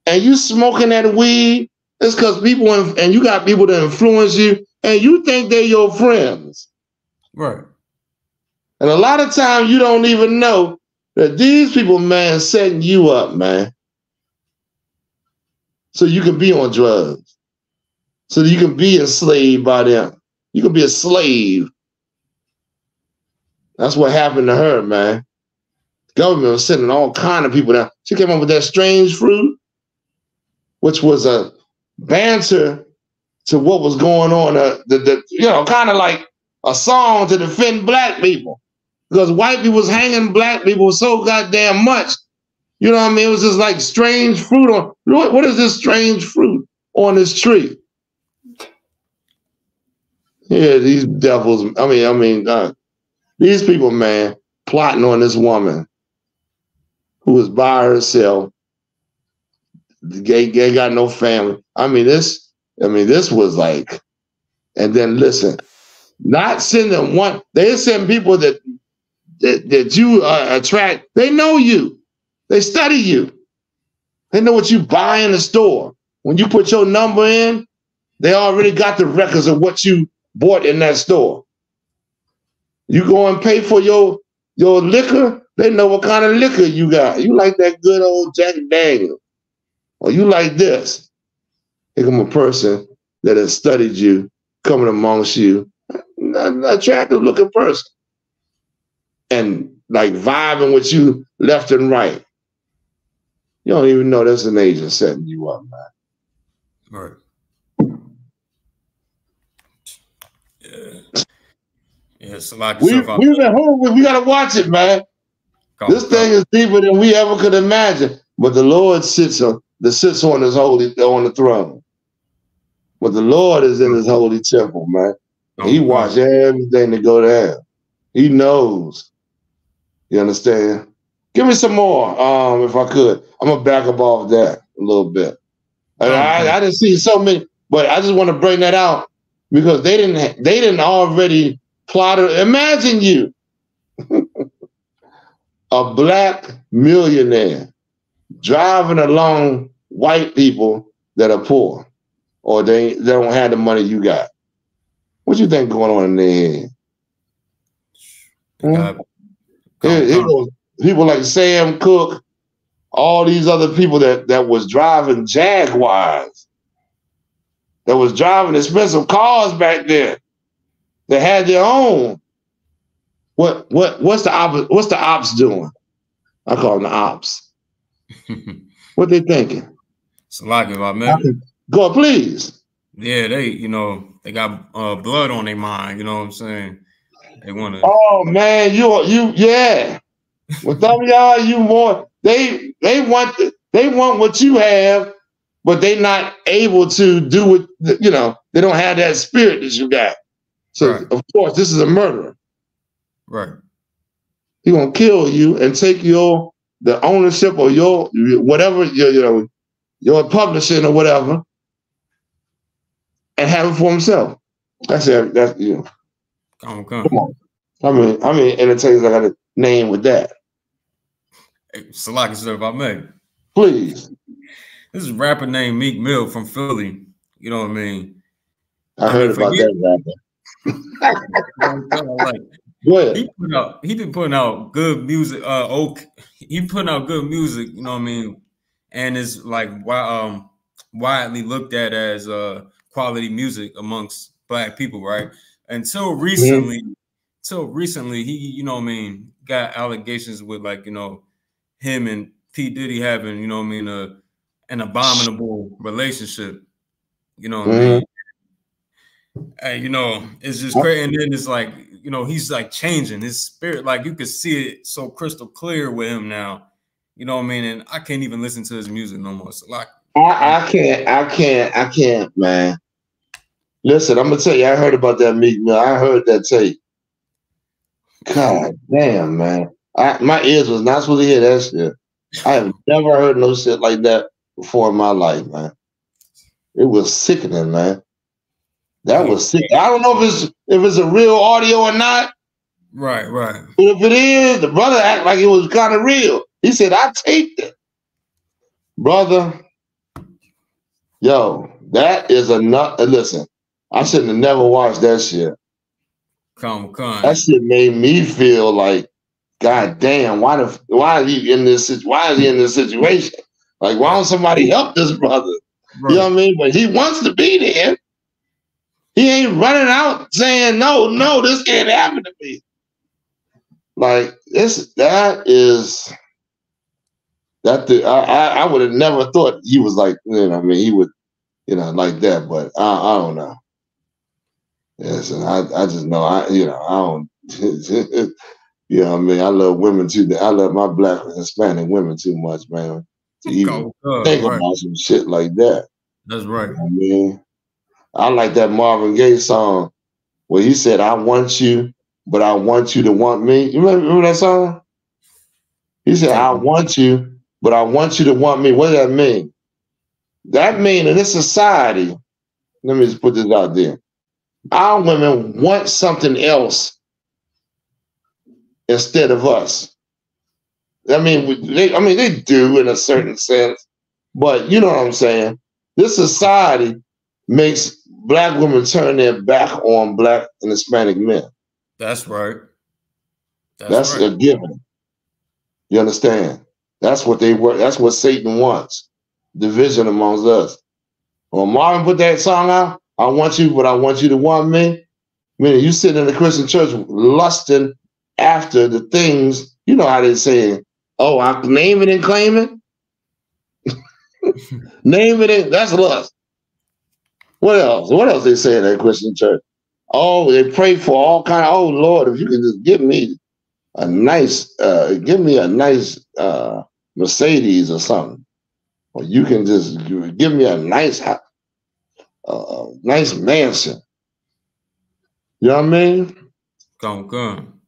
and you smoking that weed it's because people and you got people that influence you and you think they're your friends right and a lot of times you don't even know that these people, man, setting you up, man. So you can be on drugs. So you can be enslaved by them. You can be a slave. That's what happened to her, man. The government was sending all kind of people down. She came up with that strange fruit, which was a banter to what was going on. Uh, the, the you know, kind of like a song to defend black people because white people was hanging black people so goddamn much. You know what I mean? It was just like strange fruit on what, what is this strange fruit on this tree? Yeah, these devils. I mean, I mean, uh, these people, man, plotting on this woman who was by herself. Gay, gay got no family. I mean, this. I mean, this was like, and then listen, not sending one. They send people that that, that you uh, attract, they know you. They study you. They know what you buy in the store. When you put your number in, they already got the records of what you bought in that store. You go and pay for your your liquor, they know what kind of liquor you got. You like that good old Jack Daniel. Or you like this. Here come a person that has studied you, coming amongst you, an attractive looking person and like vibing with you left and right. You don't even know that's an agent setting you up, man. Right. Yeah. We, we've been home. We gotta watch it, man. Go, this thing is deeper than we ever could imagine. But the Lord sits on the sits on his holy on the throne. But the Lord is in his holy temple, man. He watches everything to go down. He knows you understand? Give me some more, um, if I could. I'm gonna back up off that a little bit. Okay. I, I didn't see so many, but I just want to bring that out because they didn't they didn't already plot it. Imagine you, [LAUGHS] a black millionaire driving along white people that are poor or they, they don't have the money you got. What you think going on in their head? Hmm? It, it was people like Sam Cooke, all these other people that that was driving Jaguars, that was driving expensive cars back then. That had their own. What what what's the op, what's the ops doing? I call them the ops. [LAUGHS] what they thinking? It's like if I met. Go please. Yeah, they you know they got uh, blood on their mind. You know what I'm saying? They want to. Oh man, you you yeah. With some y'all, you want they they want they want what you have, but they not able to do what you know. They don't have that spirit that you got. So Right. of course, this is a murderer. Right. He gonna kill you and take your the ownership or your whatever your you know your publishing or whatever, and have it for himself. That's it. That's you know. Come on, come. Come on. I mean, I mean, entertainers I got a name with that. Hey, Salaki, sir, if I may. Please, This is a rapper named Meek Mill from Philly. You know what I mean? I I heard mean, about that rapper. Like, he put out he been putting out good music uh okay he putting out good music you know what i mean? And it's like um widely looked at as uh quality music amongst black people right? Until recently until recently he you know what i mean got allegations with like you know him and p. Diddy having you know what i mean a an abominable relationship you know what i mean and you know, it's just crazy. And then it's like, you know, he's like changing his spirit. Like you could see it so crystal clear with him now. You know what I mean? And I can't even listen to his music no more. So like, I, I can't, I can't, I can't, man. Listen, I'm gonna tell you, I heard about that Meek Mill. I heard that tape. God damn, man. I, my ears was not supposed to hear that shit. I have never heard no shit like that before in my life, man. It was sickening, man. That was sick. I don't know if it's if it's a real audio or not, right, right. but if it is, the brother act like it was kind of real. He said, I taped it. Brother, yo, that is a nut. uh, Listen, I shouldn't have never watched that shit. Come, come. That shit made me feel like, God damn, why the why is he in this why is he in this situation? Like, why don't somebody help this brother? right. You know what I mean? But he wants to be there. He ain't running out saying, no, no, this can't happen to me. Like, this that is that the I I, would have never thought he was like, you know, I mean, he would, you know, like that, but I, I don't know. Yes, and I, I just know I, you know, I don't [LAUGHS] you know what I mean? I love women too. I love my black and Hispanic women too much, man. To even come. think Right. about some shit like that. That's right. I mean, I like that Marvin Gaye song where he said, I want you, but I want you to want me. You remember, remember that song? He said, I want you, but I want you to want me. What does that mean? That mean in this society, let me just put this out there. Our women want something else instead of us. I mean, they, I mean, they do in a certain sense, but you know what I'm saying. This society makes black women turn their back on black and Hispanic men. That's right. That's, That's right. a given. You understand? That's what they work. That's what Satan wants. Division amongst us. When Marvin put that song out, I want you, but I want you to want me. Meaning you sit in the Christian church lusting after the things, you know how they say, oh, I name it and claim it. name it that's lust. What else? What else they say in that Christian church? Oh, they pray for all kind of, oh Lord, if you can just give me a nice, uh, give me a nice uh, Mercedes or something, or you can just give me a nice, house, uh, nice mansion. You know what I mean? Come, come.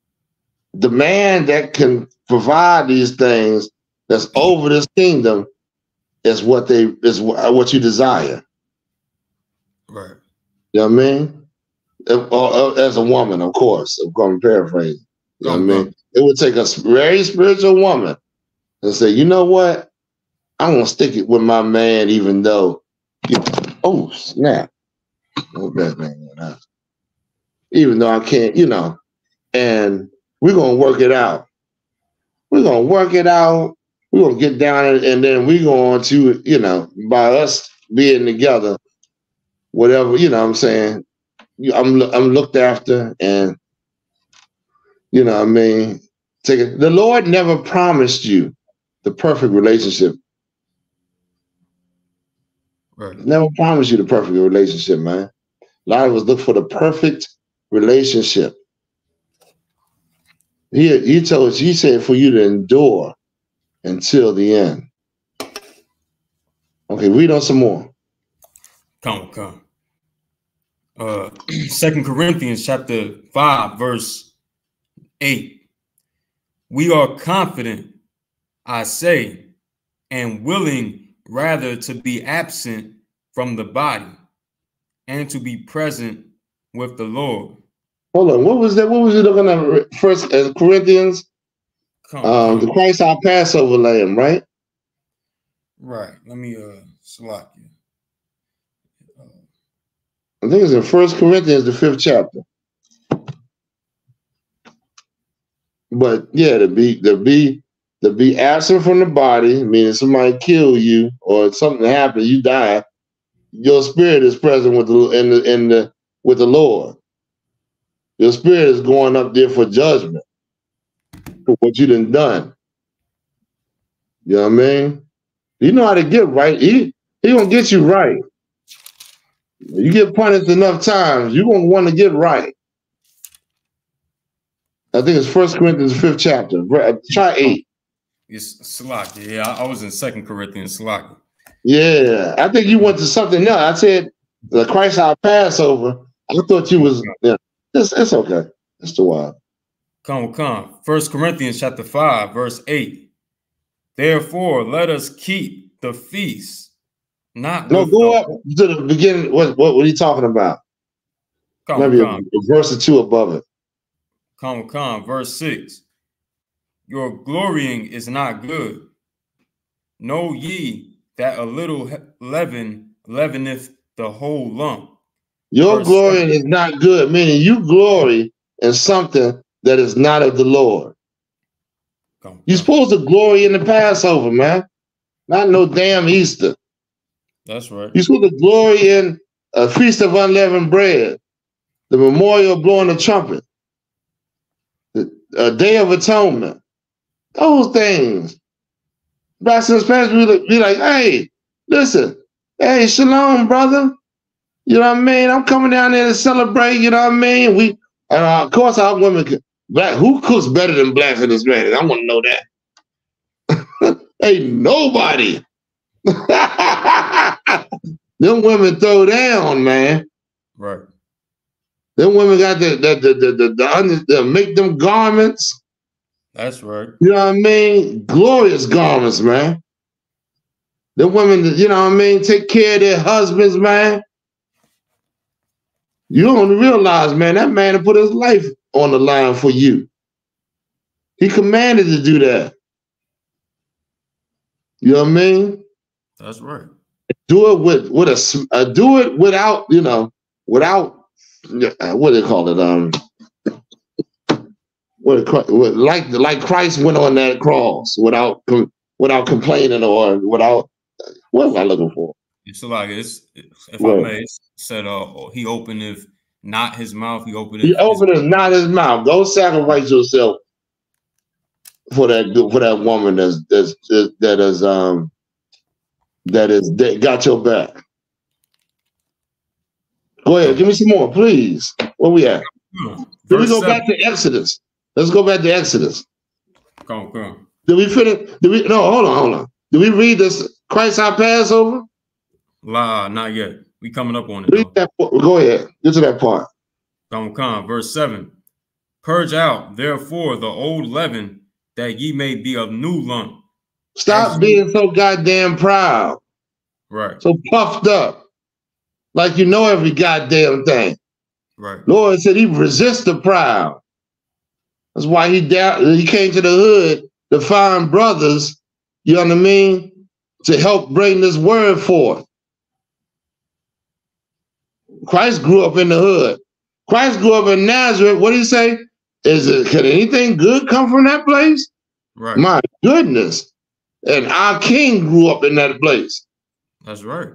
The man that can provide these things that's over this kingdom is what they is what you desire. Right. You know what I mean? If- or- or as a woman, of course. I'm going to paraphrase. You know what I mean? Uh-huh. It would take a very spiritual woman and say, you know what? I'm gonna stick it with my man, even though, you know, oh snap, oh that out. Even though I can't, you know, and we're gonna work it out. We're gonna work it out. We're gonna get down and, and then we're going to, you know, by us being together, whatever, you know what I'm saying, I'm I'm looked after, and you know, what I mean, take it. The Lord never promised you the perfect relationship. Right. Never promised you the perfect relationship, man. A lot of us look for the perfect relationship. He he told us, he said for you to endure until the end. Okay, read on some more. Come, come. Uh, [CLEARS THROAT] Second Corinthians chapter five, verse eight. We are confident, I say, and willing rather to be absent from the body and to be present with the Lord. Hold on, what was that? What was you looking at? First uh, Corinthians, Come, um, the. Christ our Passover lamb, right? Right. Let me uh. Uh, I think it's in First Corinthians, the fifth chapter. But yeah, to be to be to be absent from the body, meaning somebody kill you or something happened, you die. Your spirit is present with the in the in the with the Lord. Your spirit is going up there for judgment for what you done done. You know what I mean? You know how to get right. He he gonna get you right. You get punished enough times, you're gonna want to get right. I think it's First Corinthians fifth chapter. Try eight. it's Salak. Yeah, I, was in Second Corinthians Salak. Yeah, I think you went to something else. I said the Christ our Passover. I thought you was. Yeah, it's, it's okay. It's too wild. Come, come. First Corinthians chapter 5, verse 8. Therefore, let us keep the feast, not No, go up to the beginning. What what, what are you talking about? Come, Maybe a, come, a verse or two above it. come, come. Verse 6. Your glorying is not good. Know ye that a little leaven leaveneth the whole lump. Your Verse glory seven. is not good, meaning you glory in something that is not of the Lord. Come, You're supposed to glory in the Passover, man. Not no damn Easter. That's right. You're the glory in a feast of unleavened bread, the memorial blowing the trumpet, the a day of atonement. Those things. Pastors be like, be like, hey, listen, hey, shalom, brother. You know what I mean? I'm coming down there to celebrate. You know what I mean? We, uh, of course, our women, can, black. Who cooks better than blacks in this man? I want to know that. [LAUGHS] Ain't nobody. [LAUGHS] Them women throw down, man. Right. Them women got the the the the, the, the, under, the make them garments. That's right. You know what I mean? Glorious garments, man. The women, you know what I mean, take care of their husbands, man. You don't realize, man, that man put his life on the line for you. He commanded to do that. You know what I mean? That's right. do it with with a uh, do it without you know without uh, what do they call it um what, what like like Christ went on that cross without without complaining or without what am I looking for? It's like it's if Right. I may said uh he opened if not his mouth, he opened He opened his not his mouth. Go sacrifice yourself for that for that woman that's that's that is um that is that got your back. Go ahead, give me some more, please. Where we at? Did we go seven. back to Exodus? Let's go back to Exodus. Come, come. Did we finish? Did we? No, hold on, hold on. Did we read this Christ our Passover? La, not yet. We coming up on it. Read Though. that. Go ahead. Get to that part. Come, come. Verse seven. Purge out, therefore, the old leaven, that ye may be of new lump. Stop being so goddamn proud, Right, so puffed up, like you know every goddamn thing. right, Lord said he resists the proud. That's why he da- he came to the hood to find brothers. You know what I mean? To help bring this word forth. Christ grew up in the hood. Christ grew up in Nazareth. What did he say? Is it can anything good come from that place? right. My goodness. And our king grew up in that place. That's right.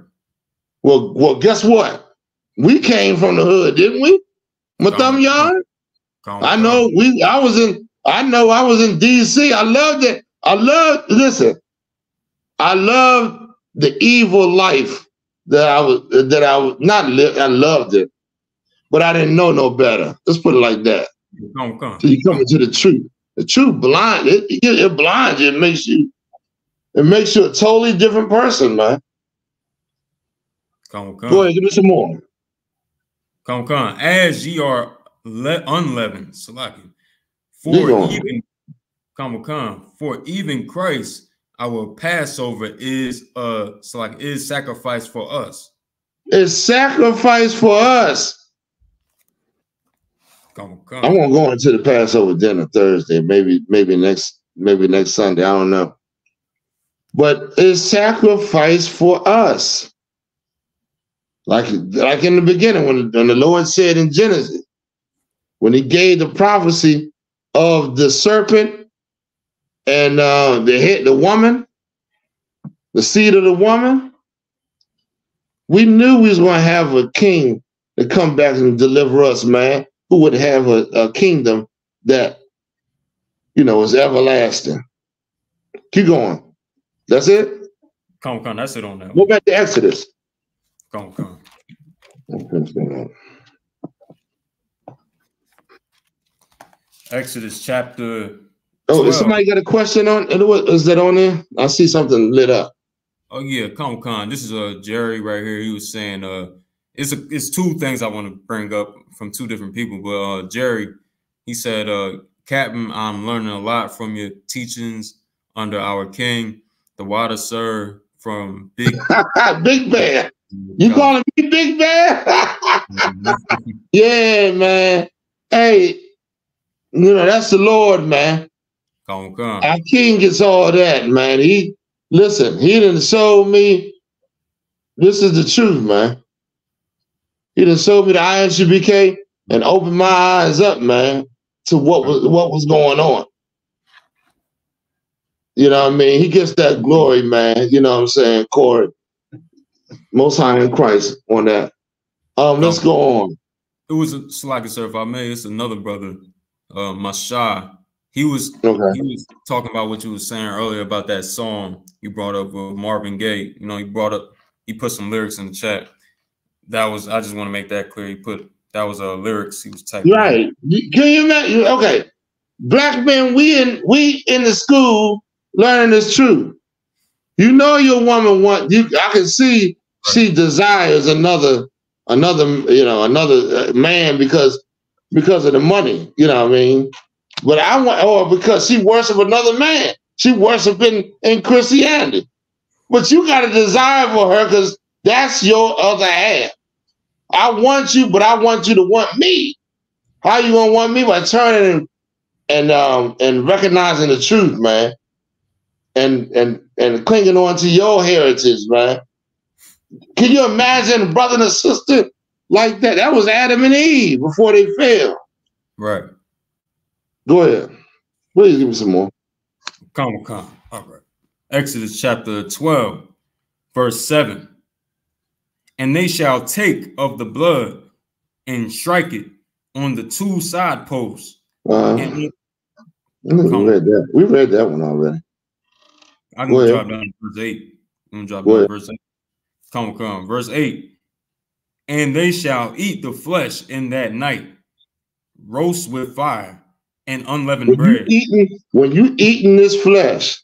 Well, well, guess what? We came from the hood, didn't we? Matham Yard? I know we I was in I know I was in DC. I loved it. I loved listen. I loved the evil life that I was that I was not li- I loved it, but I didn't know no better. Let's put it like that. Come, come. So you come into the truth. The truth blind it, it, it blinds you. It makes you it makes you a totally different person, man. Come, come. Go ahead, give me some more. Come, come. As ye are le- unleavened, Salaki. For even, come, come. For even Christ, our Passover is uh, Salaki is sacrificed for us. It's sacrifice for us. Come, come. I'm gonna go into the Passover dinner Thursday, maybe, maybe next, maybe next Sunday. I don't know. But it's sacrifice for us. Like, like in the beginning, when, when the Lord said in Genesis, when he gave the prophecy of the serpent and uh the the woman, the seed of the woman, we knew we was gonna have a king to come back and deliver us, man who would have a, a kingdom that you know is everlasting. Keep going. That's it. Come, come. That's it on that. Go one. back to Exodus. Come, come. Exodus chapter. Oh, 12. is somebody got a question on? Is that on there? I see something lit up. Oh yeah, come, come. This is uh Jerry right here. He was saying uh, it's a, it's two things I want to bring up from two different people. But uh, Jerry, he said, uh, Captain, I'm learning a lot from your teachings under our King, the water sir from Big. [LAUGHS] Big Bear. You calling me Big Bear? [LAUGHS] yeah, man. Hey, you know that's the Lord, man. come, come. Our King gets all that, man. He listen. He didn't show me. This is the truth, man. He done showed me the ISUPK and opened my eyes up, man, to what was what was going on. You know what I mean? He gets that glory, man. You know what I'm saying, Corey? Most high in Christ on that. Um, let's go on. It was a slacker, sir. If I may, it's another brother, uh, Masha. He was Okay. he was talking about what you were saying earlier about that song you brought up with Marvin Gaye. You know, he brought up he put some lyrics in the chat. That was I just want to make that clear. He put that was uh lyrics he was typing. Right. Can you imagine? Okay. Black men, we in we in the school learning this truth. You know your woman want you I can see she desires another another you know another uh, man because because of the money, you know what I mean? But I want or because she worship another man. She worshiping in Christianity. But you got a desire for her because that's your other half. I want you, but I want you to want me. How you gonna want me by turning and and um and recognizing the truth, man, and and and clinging on to your heritage, man. Can you imagine a brother and a sister like that? That was Adam and Eve before they fell. Right. Go ahead. Please give me some more. Come, come. All right. Exodus chapter 12, verse 7. And they shall take of the blood and strike it on the two side posts. Uh, And we read that. We read that one already. I can Go ahead. drop down to verse 8. I'm gonna drop Go down ahead. to verse 8. Come, come. Verse 8. And they shall eat the flesh in that night, roast with fire and unleavened When you bread. eating, when you eating this flesh,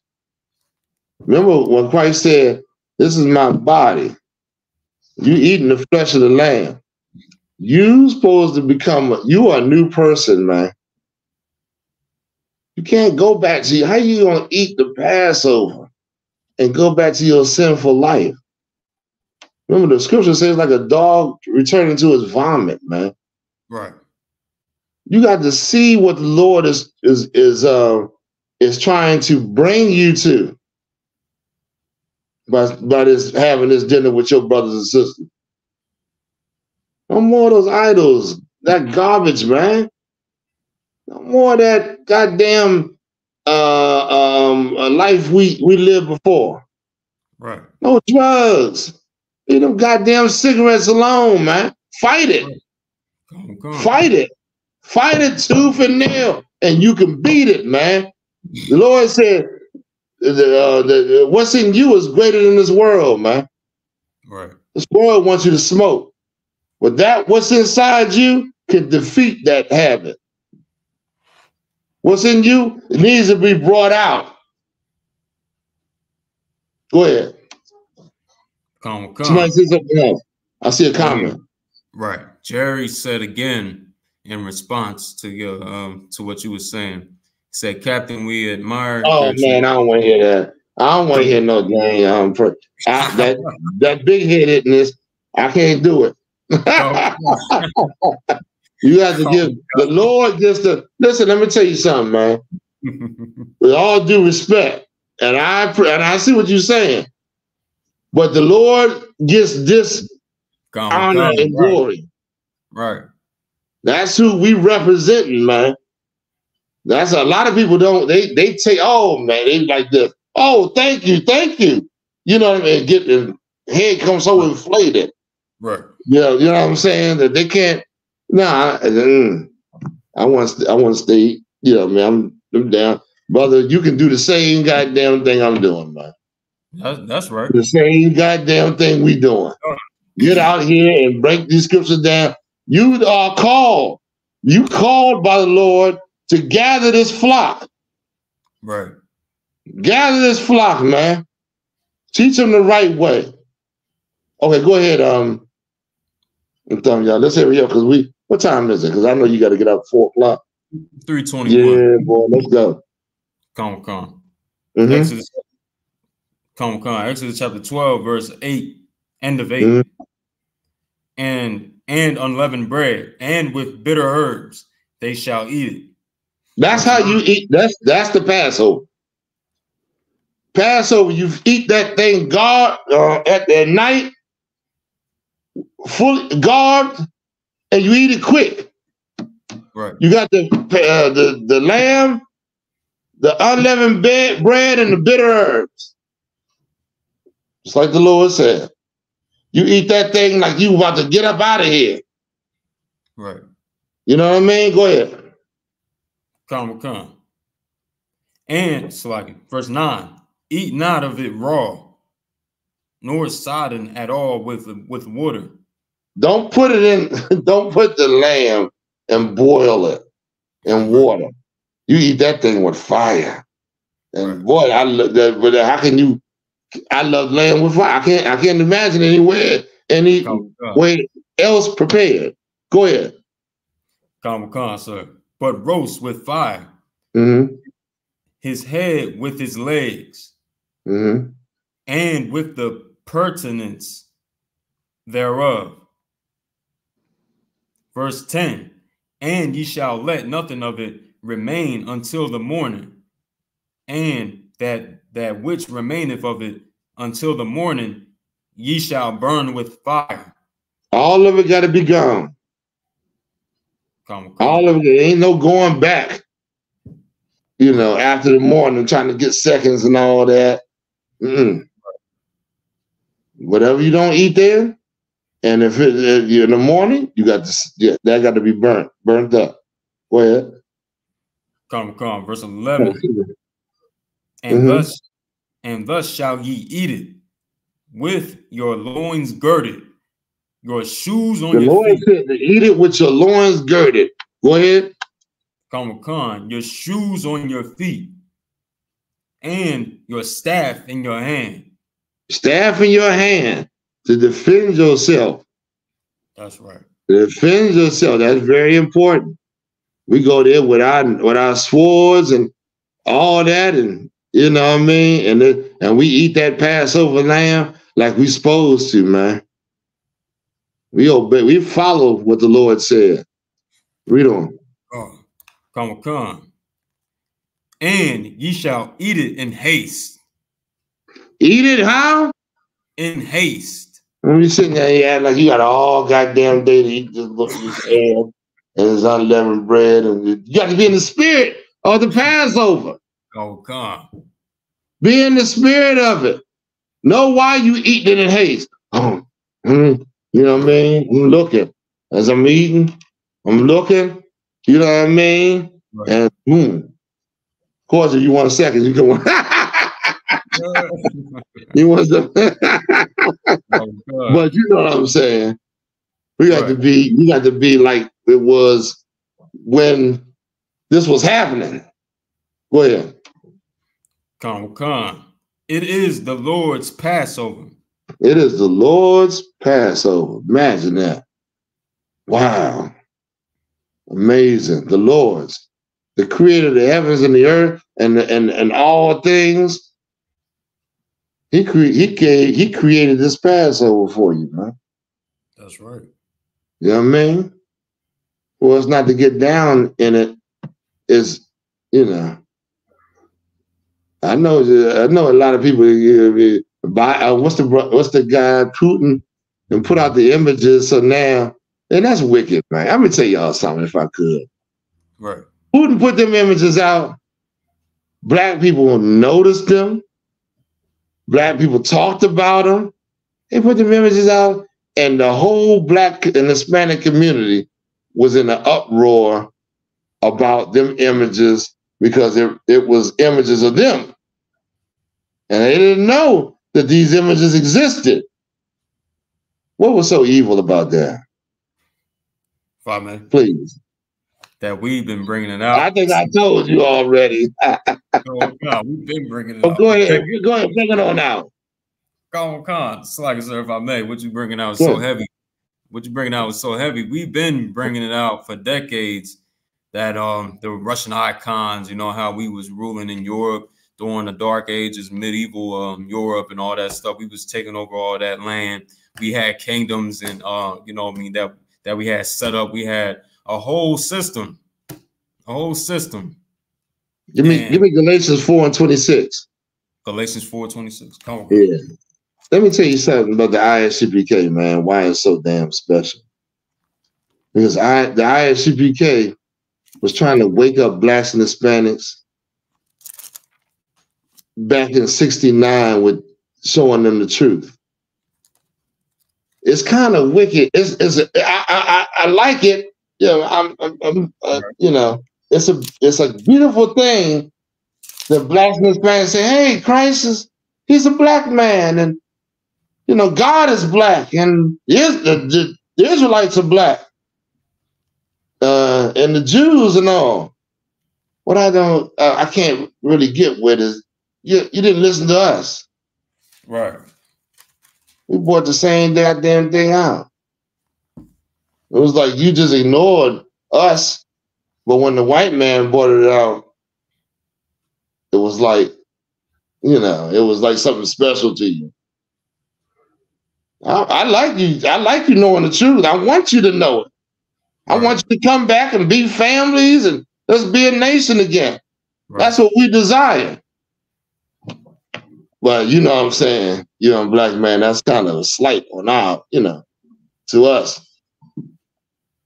remember when Christ said, "This is my body." You eating the flesh of the lamb. You supposed to become. A, you are a new person, man. You can't go back to how you gonna eat the Passover and go back to your sinful life. Remember, the scripture says like a dog returning to his vomit, man Right. you got to see what the Lord is is is uh is trying to bring you to by by this having this dinner with your brothers and sisters. No more of those idols, that garbage, man. No more of that goddamn uh um uh, life we we lived before. Right. No drugs. Leave them goddamn cigarettes alone, man. Fight it. Come come. Fight it. Fight it tooth and nail, and you can beat it, man. The Lord said, the, uh, the, "What's in you is greater than this world, man. Right. This world wants you to smoke, but that what's inside you can defeat that habit. What's in you it needs to be brought out. Go ahead. Come on, come Somebody something else. I see a comment. Right. Jerry said again in response to your um to what you were saying. He said, Captain, we admire Oh man, I don't want to hear that. I don't want to hear no dang um per- I, that [LAUGHS] that big headedness. I can't do it. [LAUGHS] [LAUGHS] you have to give the Lord just to listen. Let me tell you something, man. [LAUGHS] With all due respect, and I and I see what you're saying, but the Lord gets this Come honor and glory. Right. That's who we representing, man. That's a lot of people don't they they take oh man they like this oh thank you thank you you know what I mean get the head comes so inflated Right. you know you know what I'm saying that they can't nah I, I want to I want to stay you know man I'm, I'm down brother you can do the same goddamn thing I'm doing man That's, that's right. the same goddamn thing we doing get out here and break these scriptures down you are called you called by the Lord to gather this flock Right. Gather this flock, man. Teach them the right way. Okay, go ahead. Um, I'm telling y'all, let's hurry up because we. What time is it? Because I know you got to get up four o'clock. Three twenty. Yeah, boy, let's go. Come come. Mhm. Exodus. Come on, come. Exodus chapter 12, verse 8, end of 8. Mhm. And and unleavened bread, and with bitter herbs, they shall eat it. That's how you eat. That's that's the Passover. Passover, you eat that thing God uh, at that night, full guard, and you eat it quick. Right. You got the uh, the the lamb, the unleavened bread, bread, and the bitter herbs. Just like the Lord said, you eat that thing like you about to get up out of here. Right. You know what I mean? Go ahead. Come, come. And Salaki, verse 9, eat not of it raw, nor sodden at all with with water. Don't put it in. [LAUGHS] Don't put the lamb and boil it in water. You eat that thing with fire. And boy, I love that. But how can you? I love lamb with fire. I can't. I can't imagine anywhere any way else prepared. Go ahead. come, come, sir. But roast with fire, Mm-hmm. his head with his legs, Mm-hmm. and with the purtenance thereof. Verse 10 And ye shall let nothing of it remain until the morning, and that that which remaineth of it until the morning ye shall burn with fire. All of it got to be gone. Come, come. All of it. Ain't no going back. You know, after the morning, trying to get seconds and all that. Mm-mm. Whatever you don't eat there, and if it if you in the morning, you got to yeah, that got to be burnt, burnt up. Go ahead. come, come. Verse 11 And Mhm. thus and thus shall ye eat it with your loins girded, your shoes on The your Lord feet. said to eat it with your loins girded. Go ahead. Come con, your shoes on your feet, and your staff in your hand. Staff in your hand to defend yourself. That's right. defend yourself. That's very important. We go there with our with our swords and all that, and you know what I mean. And and we eat that Passover lamb like we supposed to, man. We obey. We follow what the Lord said. Read on. Oh, come con. And ye shall eat it in haste. Eat it how? In haste. When you sitting there, act like you got all goddamn day to eat this look this ham and this unleavened bread, and you got to be in the spirit of the Passover. Oh, con. Be in the spirit of it. Know why you eating it in haste. Oh, mm, you know what I mean? I'm looking. as I'm eating, I'm looking, you know what I mean? Right. And boom. Of course, if you want a second, you can [LAUGHS] you want some Oh, but you know what I'm saying. We got to be, we got to be like it was when this was happening. Go ahead. Come, come. It is the Lord's Passover. It is the Lord's Passover. Imagine that. Wow. Amazing. The Lord's, the creator of the heavens and the earth and and, and all things. He cre- he gave, he created this Passover for you, man. That's right. You know what I mean? Well, it's not to get down in it is, you know. I know, I know a lot of people. uh, Buy, uh, what's the what's the guy Putin and put out the images? So now, and that's wicked, man. I'm gonna tell y'all something if I could. Right. Putin put them images out. Black people noticed them. Black people talked about them. They put the images out, and the whole black and Hispanic community was in an uproar about them images because it, it was images of them. And they didn't know that these images existed. What was so evil about that? I may, Please. That we've been bringing it out. I think I told you already. [LAUGHS] Oh, God, we've been bringing it Oh, out. go ahead. you go ahead. Bring it on out. Come, come. Slack, sir, if I may. What you bringing out is Go so heavy. What you bringing out is so heavy. We've been bringing it out for decades. That um, the Russian icons, you know how we was ruling in Europe during the Dark Ages, medieval um, Europe, and all that stuff. We was taking over all that land. We had kingdoms, and uh, you know, I mean that that we had set up. We had a whole system, a whole system. Give me, Man. give me Galatians 4 and 26. Galatians four twenty six. Come on. Yeah. Let me tell you something about the ISUPK, man. Why it's so damn special. Because I the ISUPK was trying to wake up blacks and Hispanics back in 69 with showing them the truth. It's kind of wicked. It's, it's a, I, I I like it. You know, I'm, I'm, I'm uh, you know, it's a it's a beautiful thing that black Hispanics say, hey, Christ is he's a black man, and you know, God is black, and the, Is- the, the, the Israelites are black, uh, and the Jews and all. What I don't, uh, I can't really get with is you, you didn't listen to us. Right. We brought the same goddamn thing out. It was like you just ignored us, but when the white man brought it out, it was like, you know, it was like something special to you. I, I like you. I like you knowing the truth. I want you to know it. I want you to come back and be families and let's be a nation again. Right. That's what we desire. But you know what I'm saying? You know, black man, that's kind of a slight on our, you know, to us.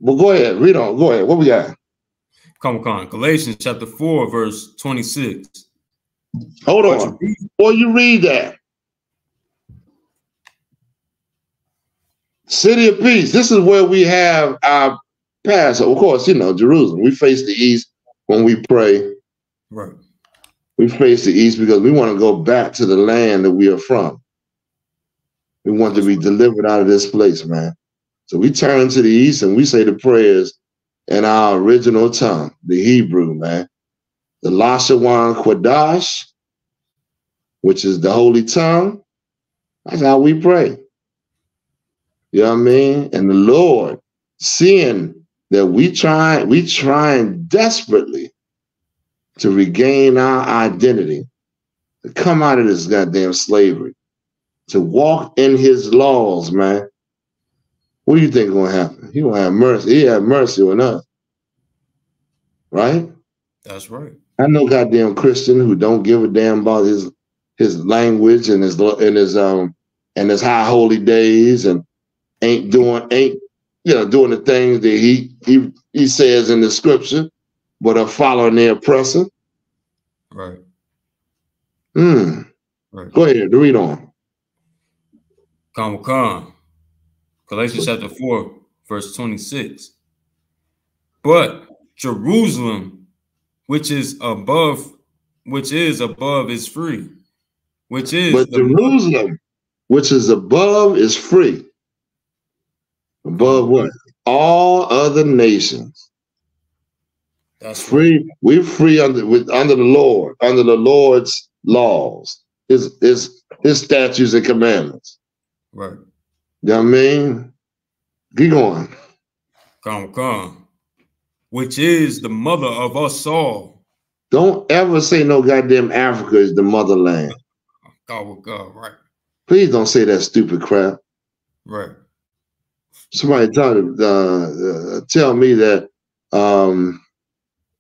Well, go ahead, read on. Go ahead. What we got? Come on. Galatians chapter 4, verse 26. Hold on. Before you read that. City of Peace. This is where we have our Passover. Of course, you know, Jerusalem. We face the east when we pray. Right. We face the east because we want to go back to the land that we are from. We want to be delivered out of this place, man. So we turn to the east and we say the prayers in our original tongue, the Hebrew, man. The Lashawan Quadash, which is the holy tongue. That's how we pray. You know what I mean? And the Lord, seeing that we try, we trying desperately to regain our identity, to come out of this goddamn slavery, to walk in his laws, man. What do you think gonna happen? He gonna have mercy. He have mercy on us. Right? That's right. I know goddamn Christian who don't give a damn about his his language and his and his um and his high holy days and ain't doing ain't you know doing the things that he he he says in the scripture, but are following the oppressor. Right. Hmm. Right. Go ahead, read on. Come, come. Galatians chapter 4, verse 26. But Jerusalem, which is above, which is above, is free, which is But Jerusalem, which is above, is free. Above what? All other nations. that's Free. We're free under with under the Lord, under the Lord's laws, his his his statutes and commandments. right. You know I mean? Keep going. Come, come. Which is the mother of us all. Don't ever say no goddamn Africa is the motherland. God with God, right, Please don't say that stupid crap. right. Somebody tell, uh, uh, tell me that um,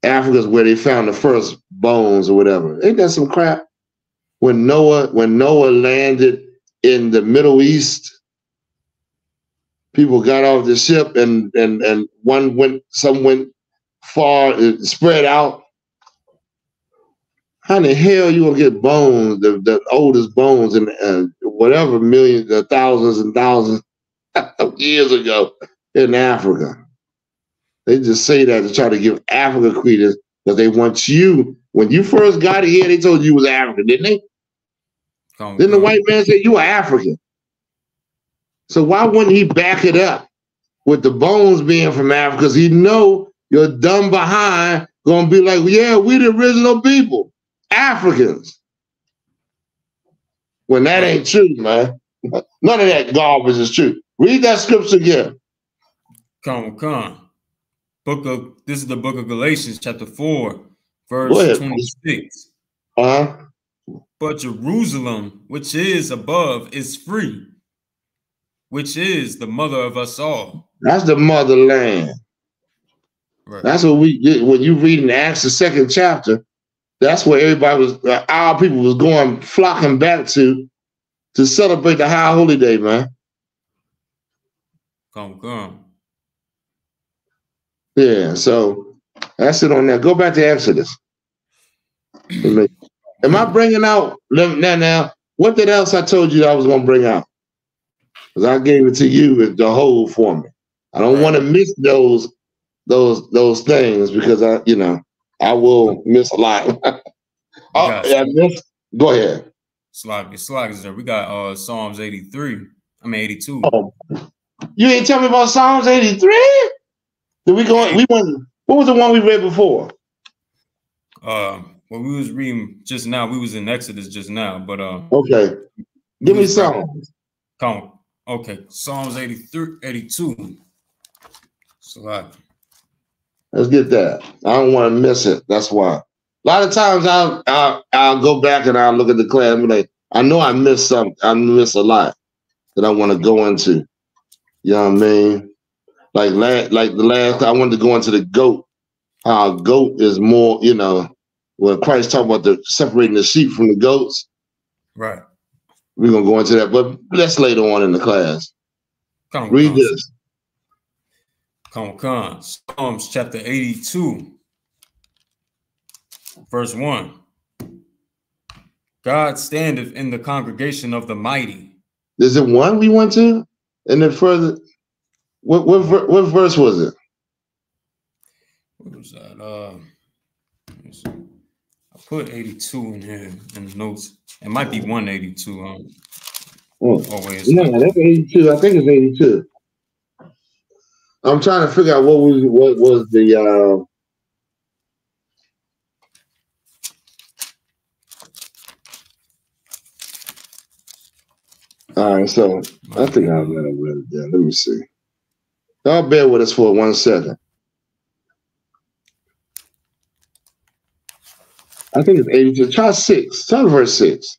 Africa's where they found the first bones or whatever. Ain't that some crap? When Noah when Noah landed in the Middle East, people got off the ship and and and one went some went far spread out. How in the hell you gonna get bones, the, the oldest bones in uh, whatever millions, uh, thousands and thousands of [LAUGHS] years ago in Africa. They just say that to try to give Africa credence because they want you. When you first got here, they told you you was African, didn't they? Come, Then the white man said you were African. So why wouldn't he back it up with the bones being from Africa? Because he know your dumb behind gonna be like, yeah, we the original people, Africans. When that ain't true, man. None of that garbage is true. Read that scripture again. Come, come. Book of this is the book of Galatians, chapter 4, verse 26. Uh-huh. But Jerusalem, which is above, is free, which is the mother of us all. That's the motherland. Right. That's what we get when you read in Acts the second chapter. That's where everybody was, uh, our people was going flocking back to to celebrate the high holy day, man. come, come. Yeah, so that's it on that. Go back to Exodus. [CLEARS THROAT] Am I bringing out now? Now, what did else I told you I was going to bring out? Because I gave it to you as the whole for me. I don't want to miss those those those things because I, you know, I will miss a lot. [LAUGHS] oh, yeah, I missed. Go ahead. Slog, slog is there. We got uh Psalms 83. I mean 82. Oh, you ain't tell me about Psalms eighty three. Did we go? We went. What was the one we read before? Uh when we was reading just now, we was in Exodus just now, but uh Okay, give me some. Come. Okay, Psalms 83, 82. Slog. Let's get that. I don't want to miss it. That's why. A lot of times I'll I'll, I'll go back and I'll look at the class and be like, I know I missed some. I missed a lot that I want to go into. You know what I mean? Like la- like the last I wanted to go into the goat. How a goat is more, you know, when Christ talked about the separating the sheep from the goats. Right. We're gonna go into that, but that's later on in the class. Come, Read come. this. Come, come. Psalms chapter 82, verse 1. God standeth in the congregation of the mighty. Is it one we went to? And then further, what what what verse was it? What was that? Uh, let me see. I put 82 in here in the notes. It might be 182. Um, Oh. oh, it's No, that's 82. I think it's 82. I'm trying to figure out what was what was the uh all right, so I think I read it there. Let me see. Y'all bear with us for one second. I think it's 82. Try six. Try verse six.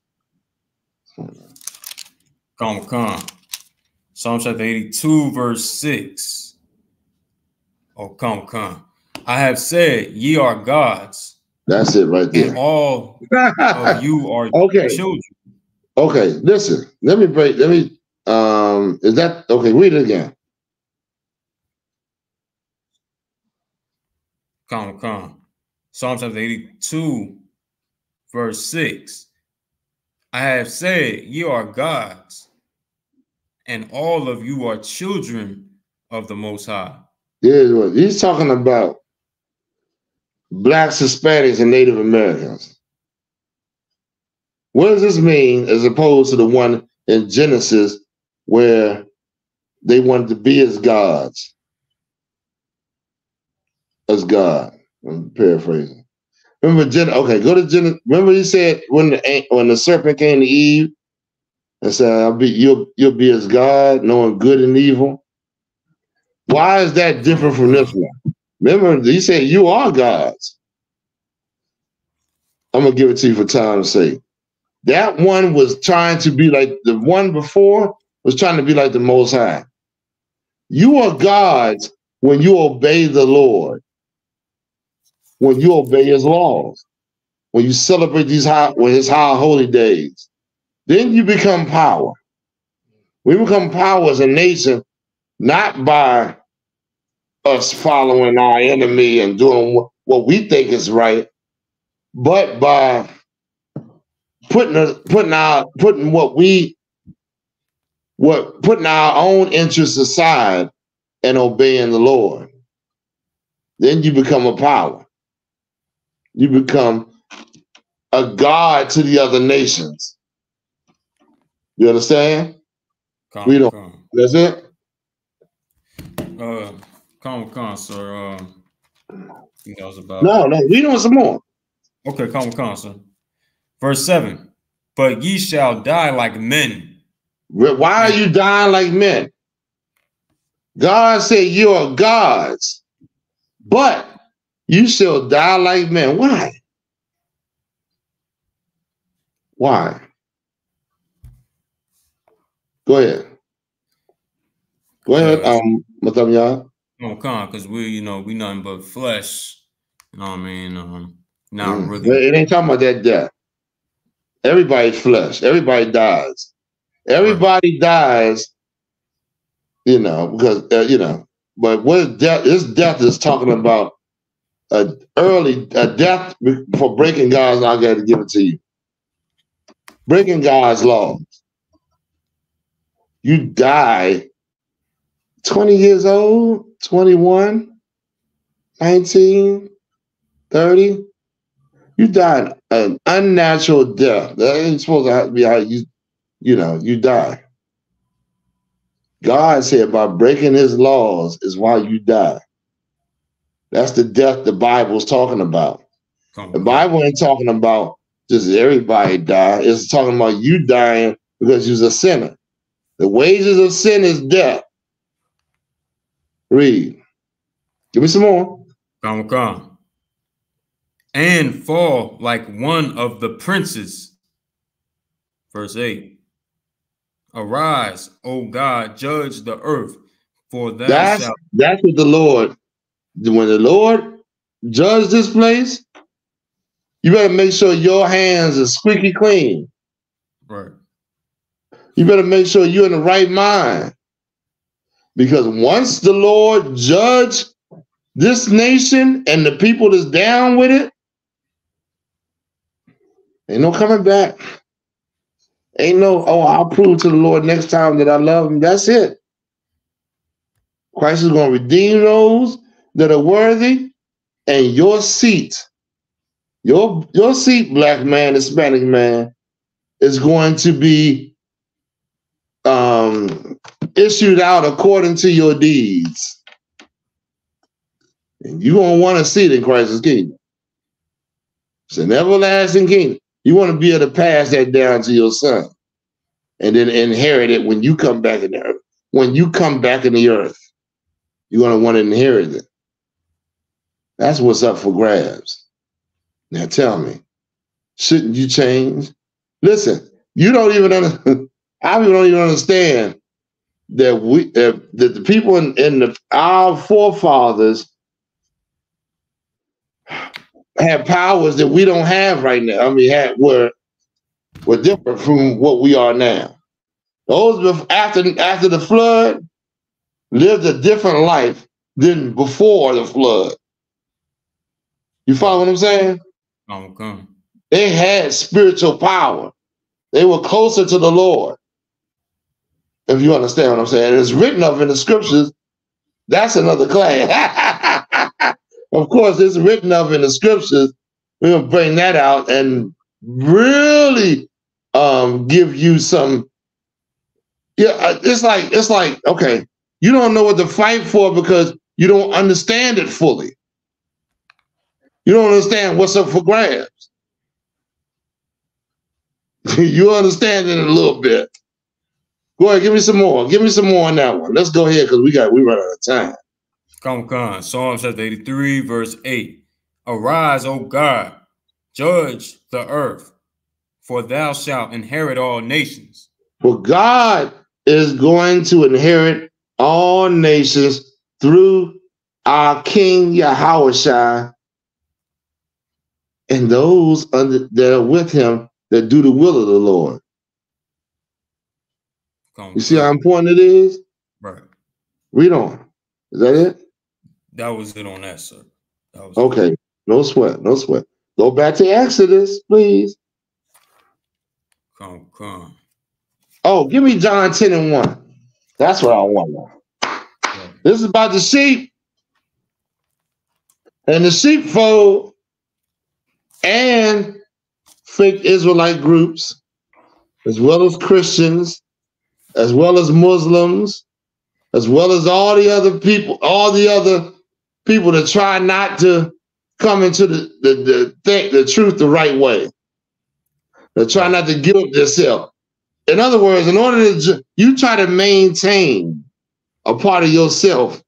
Come, come. Psalm chapter 82, verse 6. Oh, come, come. I have said, ye are gods, That's it right and there. all of you are [LAUGHS] Okay. children. Okay, listen. Let me break. Let me. Um, is that okay? Read it again. Come, come. Psalm chapter 82, verse 6. I have said, ye are gods, and all of you are children of the Most High. Here's what he's talking about blacks, Hispanics, and Native Americans. What does this mean as opposed to the one in Genesis where they wanted to be as gods? As God. I'm paraphrasing. Remember, Gen- okay, go to Gen- remember he said when the when the serpent came to Eve and said, I'll be you'll you'll be as God, knowing good and evil. Why is that different from this one? Remember, he said, You are gods. I'm to give it to you for time's sake. That one was trying to be like the one before was trying to be like the Most High. You are gods when you obey the Lord, when you obey His laws, when you celebrate these high, when His high holy days. Then you become power. We become power as a nation, not by us following our enemy and doing what, we think is right, but by putting a, putting our putting what we what putting our own interests aside and obeying the Lord. Then you become a power. You become a god to the other nations. You understand? Come, We don't- come. That's it. Uh, come, come, sir. Um, think that about. No, no, we doing some more. Okay, come, come, sir. Verse seven. But ye shall die like men. Why are you dying like men? God said you are gods, but you shall die like men. Why? Why? Go ahead. Go ahead, um, Madam Ya. Come, because we, you know, we nothing but flesh. You know what I mean? Um, not Mm. really. It ain't talking about that death. Everybody's flesh. Everybody dies. Everybody dies. You know, because uh, you know. But what death? This death is talking about a early a death for breaking God's. law. I got to give it to you. Breaking God's laws. You die 20 years old, 21, 19, 30 you died an unnatural death. That ain't supposed to be how you, you know, you die. God said by breaking his laws is why you die. That's the death the Bible's talking about. Come, The Bible ain't talking about just everybody die. It's talking about you dying because you're a sinner. The wages of sin is death. Read. Give me some more. come, come. And fall like one of the princes. Verse 8. Arise, O God, judge the earth, for thou That's shalt that's what the Lord. When the Lord judge this place, you better make sure your hands are squeaky clean. right. You better make sure you're in the right mind. Because once the Lord judge this nation and the people that's down with it, ain't no coming back. Ain't no, oh, I'll prove to the Lord next time that I love him. That's it. Christ is going to redeem those that are worthy, and your seat, your your seat, black man, Hispanic man, is going to be um, issued out according to your deeds. And you're going to want to sit in Christ's kingdom. It's an everlasting kingdom. You want to be able to pass that down to your son and then inherit it when you come back in the earth. When you come back in the earth, you're going to want to inherit it. That's what's up for grabs. Now tell me, shouldn't you change? Listen, you don't even understand. [LAUGHS] I don't even understand that we uh, that the people in, in the our forefathers had powers that we don't have right now. I mean, had were were different from what we are now. Those after after the flood lived a different life than before the flood. You follow what I'm saying? They had spiritual power. They were closer to the Lord. If you understand what I'm saying, it's written of in the scriptures That's another class. [LAUGHS] of course, it's written of in the scriptures. We're gonna bring that out and really um, give you some. Yeah, uh, it's like it's like okay, you don't know what to fight for because you don't understand it fully. You don't understand what's up for grabs. [LAUGHS] you understand it a little bit. Go ahead, give me some more. Give me some more on that one. Let's go ahead because we got we run out of time. Come, come. Psalm chapter 83, verse 8. Arise, O God, judge the earth, for thou shalt inherit all nations. For God is going to inherit all nations through our King Yahweh and those under, that are with him that do the will of the Lord. Come, You see how important it is? right. Read on. Is that it? That was it on that, sir. That was Okay. No sweat. No sweat. Go back to Exodus, please. Come, come. Oh, give me John 10 and 1. That's what I want. Yeah. This is about the sheep and the sheepfold and fake Israelite groups, as well as Christians, as well as Muslims, as well as all the other people, all the other people that try not to come into the the, the the truth the right way. They try not to give guilt themselves. In other words, in order to you try to maintain a part of yourself,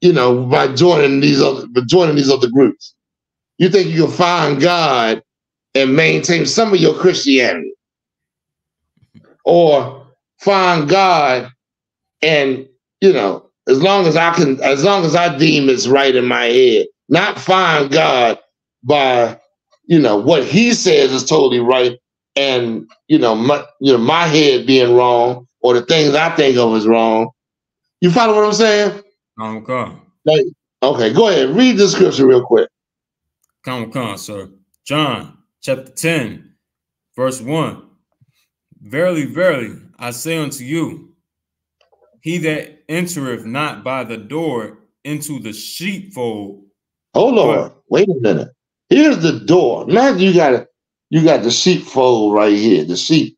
you know, by joining these other by joining these other groups. You think you can find God and maintain some of your Christianity, or find God and you know, as long as I can, as long as I deem it's right in my head, not find God by you know what He says is totally right, and you know my you know my head being wrong or the things I think of is wrong. You follow what I'm saying? Oh, come, come. Okay, go ahead. Read the scripture real quick. Come, come, sir. John chapter 10, verse 1. Verily, verily, I say unto you, he that entereth not by the door into the sheepfold. Hold on. Wait a minute. Here's the door. Now you got you got the sheepfold right here. The sheep.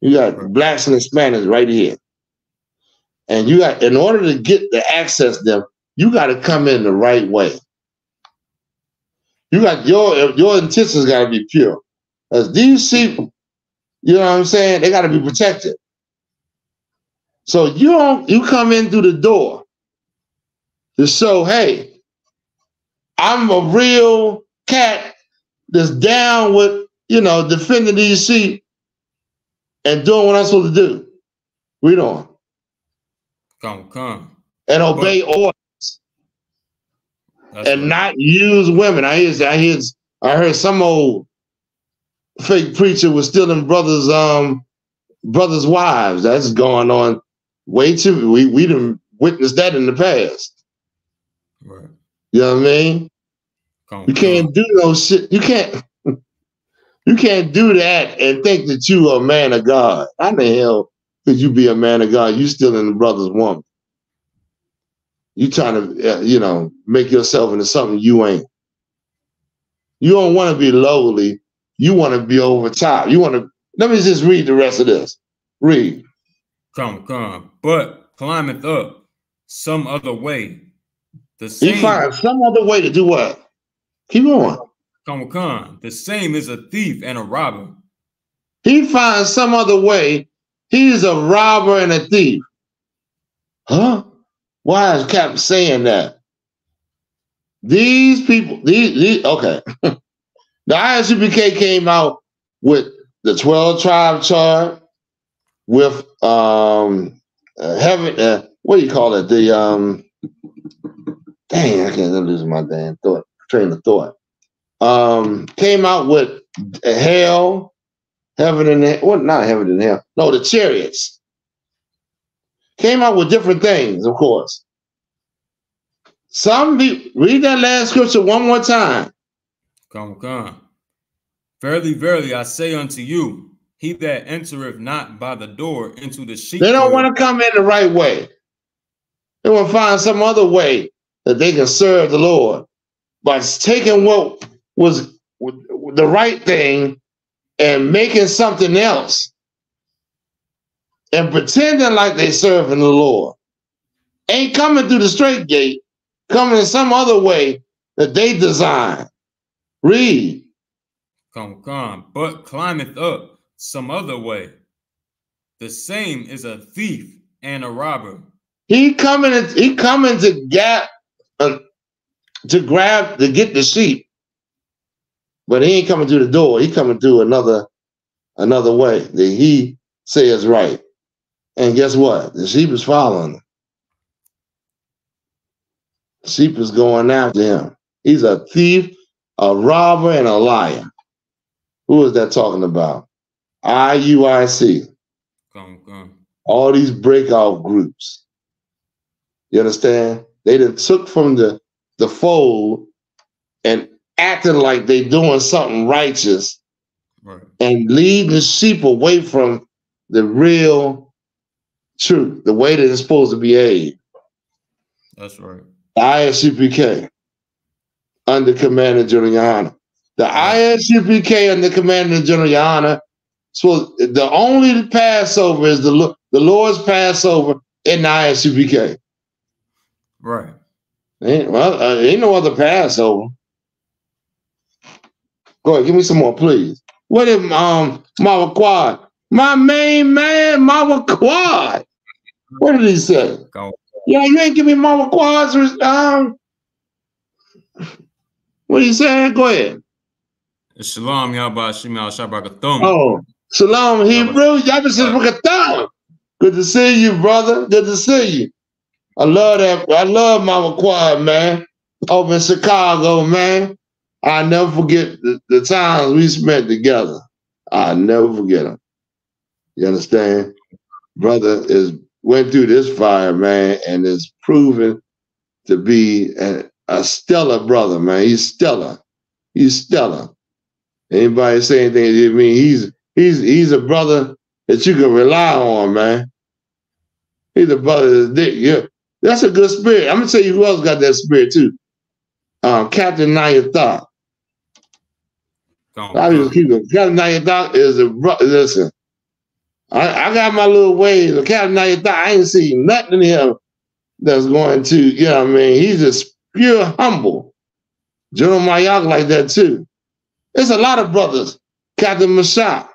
You got blacks and Hispanics right here. And you got in order to get to access them, you got to come in the right way. You got your your intentions got to be pure. As these sheep, you know what I'm saying? They got to be protected. So you don't you come in through the door to show, hey, I'm a real cat that's down with, you know, defending these sheep and doing what I'm supposed to do. Read on. Come, come. And obey orders That's and right. not use women. I hear I hear I heard some old fake preacher was stealing brothers um brothers' wives. That's going on way too we we didn't witness that in the past. Right. You know what I mean? Come, You can't do no shit. You can't. [LAUGHS] You can't do that and think that you are a man of God. How the hell could you be a man of God? You still in the brother's woman. You trying to, uh, you know, make yourself into something you ain't. You don't want to be lowly. You want to be over top. You want to. Let me just read the rest of this. Read. Come, come. But climbeth up some other way. The He same. finds some other way to do what? Keep going. Come, come. The same is a thief and a robber. He finds some other way. He's a robber and a thief. Huh? Why is Cap saying that? These people, these, these okay. [LAUGHS] the ISUPK came out with the 12 tribe chart, with um uh, heaven, uh, what do you call it? The um dang, I can't lose my damn thought, train of thought. Um, came out with hell, heaven and hell. What? Not heaven and hell. No, the chariots came out with different things. Of course, some people read that last scripture one more time. Come, come. Verily, verily, I say unto you, he that entereth not by the door into the sheep. They don't want to come in the right way. They want to find some other way that they can serve the Lord by taking what was the right thing and making something else and pretending like they serving the Lord. Ain't coming through the straight gate, coming in some other way that they design. Read. Come, come, but climbeth up some other way. The same is a thief and a robber. He coming, he coming to gap, uh, to grab, to get the sheep. But he ain't coming through the door. He coming through another, another way that he says right. And guess what? The sheep is following him. The sheep is going after him. He's a thief, a robber, and a liar. Who is that talking about? IUIC. Come, come. All these breakout groups. You understand? They done took from the, the fold and acting like they doing something righteous Right. and leading the sheep away from the real truth, the way that it's supposed to behave. That's right. ISUPK under Commander General Yana. The ISUPK under Commander General Yana. So the only Passover is the the Lord's Passover in the ISUPK. Right. Ain't, well, uh, ain't no other Passover. Go ahead, give me some more, please. What if um Mama Quad? My main man, Mama Quad. What did he say? Go. Yeah, you ain't give me Mama Quad's um. What are you saying? Go ahead. Shalom, Yahba Shimei Shabakathum. Oh, Shalom Hebrew. Yabba Good to see you, brother. Good to see you. I love that. I love Mama Quad, man. Over in Chicago, man. I never forget the, the times we spent together. I never forget them. You understand? Brother is went through this fire, man, and is proven to be a, a stellar brother, man. He's stellar. He's stellar. Anybody say anything? I mean, he's he's he's a brother that you can rely on, man. He's a brother that's yeah. That's a good spirit. I'm gonna tell you who else got that spirit too. Um, Captain Nayatha. Go. I just keep going. Captain Nayatha is a brother. Listen, I, I got my little ways. But Captain Nayatha, I ain't seen nothing in him that's going to, you know what I mean? He's just pure humble. General Mayak like that too. There's a lot of brothers. Captain Mashak.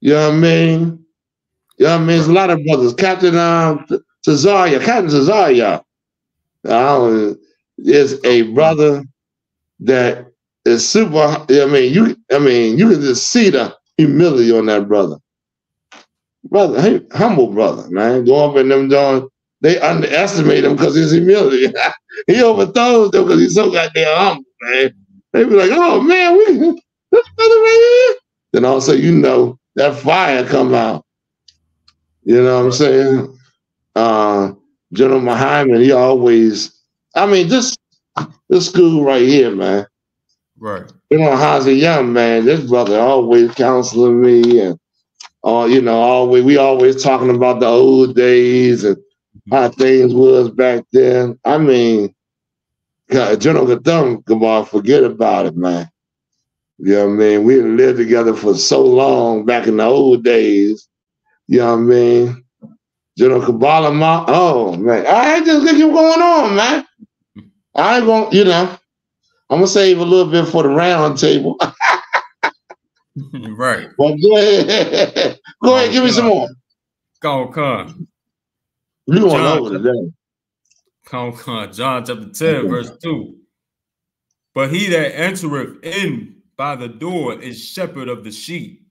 You know what I mean? You know what I mean? There's a lot of brothers. Captain um, Cesaria. Captain Cesaria. I is a brother that is super. I mean, you. I mean, you can just see the humility on that brother. Brother, hey, humble brother, man. Go up in them doing. They underestimate him because his humility. [LAUGHS] he overthrows them because he's so goddamn humble, man. They be like, "Oh man, we [LAUGHS] this brother right here." Then also, you know, that fire come out. You know what I'm saying? Uh, General Muhammad, he always. I mean, this this school right here, man. Right. You know, how's a young man? This brother always counseling me, and uh, you know, always we always talking about the old days and how things was back then. I mean, God, General Gatham, come on, forget about it, man. You know what I mean? We lived together for so long back in the old days. You know what I mean? General Kabbalah, Ma- oh man, I just keep going on, man. I gonna, you know, I'm gonna save a little bit for the round table. [LAUGHS] right. [LAUGHS] Well, go ahead. [LAUGHS] go ahead, oh, give me some more. Go, come. You going John, over today. Come, come. John chapter 10, verse 2. But he that entereth in by the door is shepherd of the sheep.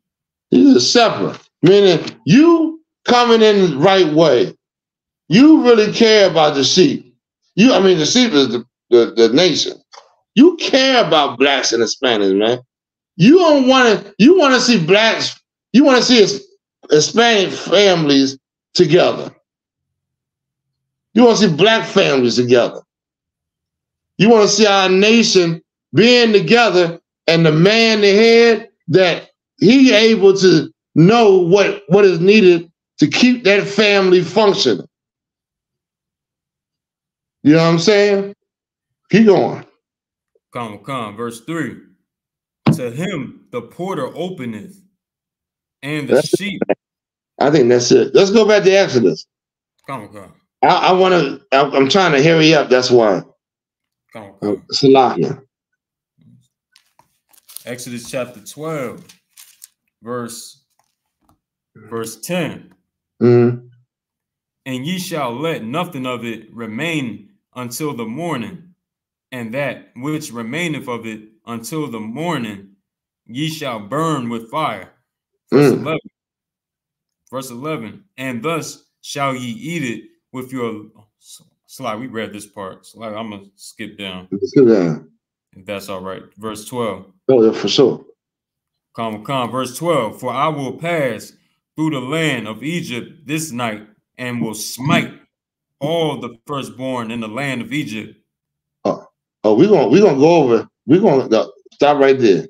He's a shepherd, meaning you coming in the right way. You really care about the sheep. You, I mean, the sheep is the, the, the nation. You care about blacks and Hispanics, man. You don't want to. You want to see blacks. You want to see Hispanic families together. You want to see black families together. You want to see our nation being together, and the man, the head, that he able to know what what is needed to keep that family functioning. You know what I'm saying? Keep going. Come, come. Verse 3. To him the porter openeth, and the That's- sheep. I think that's it. Let's go back to Exodus. Come, come. I, I want to. I'm trying to hurry up. That's why. Come, Uh, come. Salakia. Exodus chapter 12, verse verse 10. Mhm. And ye shall let nothing of it remain until the morning, and that which remaineth of it until the morning ye shall burn with fire. Verse Mm. 11. Verse 11. And thus shall ye eat it with your. Slide, we read this part. Slide, I'm going to skip down Let's down. if that's all right. Verse 12. Oh, yeah, for sure. Come, come. Verse 12. For I will pass through the land of Egypt this night and will smite all the firstborn in the land of Egypt. Uh, uh, oh, oh we're gonna we're gonna go over. We're gonna uh, stop right there.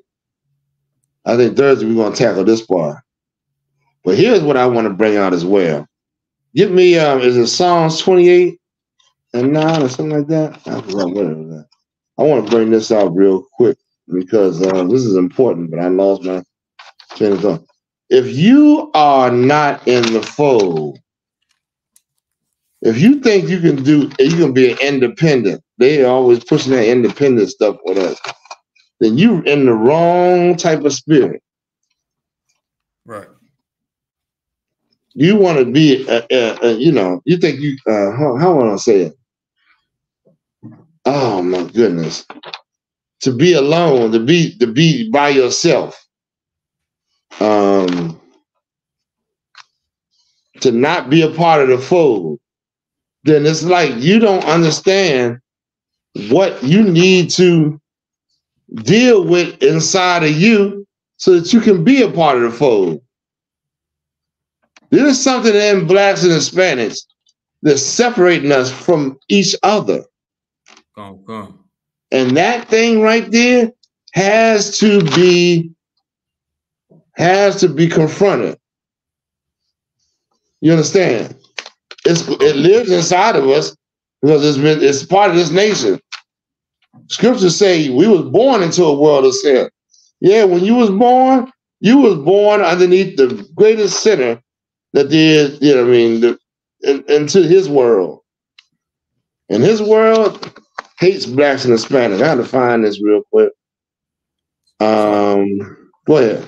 I think Thursday we're gonna tackle this part. But here's what I want to bring out as well. Give me um, is it Psalms 28 and 9 or something like that? I forgot what it was. I want to bring this out real quick because uh, this is important, but I lost my train of thought. If you are not in the fold, if you think you can do, you can be an independent, they always pushing that independent stuff with us, then you're in the wrong type of spirit. Right. You want to be, uh, uh, uh, you know, you think you, uh, how, how want I say it? Oh my goodness. To be alone, to be, to be by yourself. Um, to not be a part of the fold, then it's like you don't understand what you need to deal with inside of you so that you can be a part of the fold. There's something in blacks and Hispanics that's separating us from each other. Come, come. And that thing right there has to be has to be confronted. You understand? It's it lives inside of us because it's been it's part of this nation. Scriptures say we was born into a world of sin. Yeah, when you was born, you was born underneath the greatest sinner that there is, you know, I mean, the, in, into his world. And his world hates blacks and Hispanics. I had to find this real quick. Um, go ahead.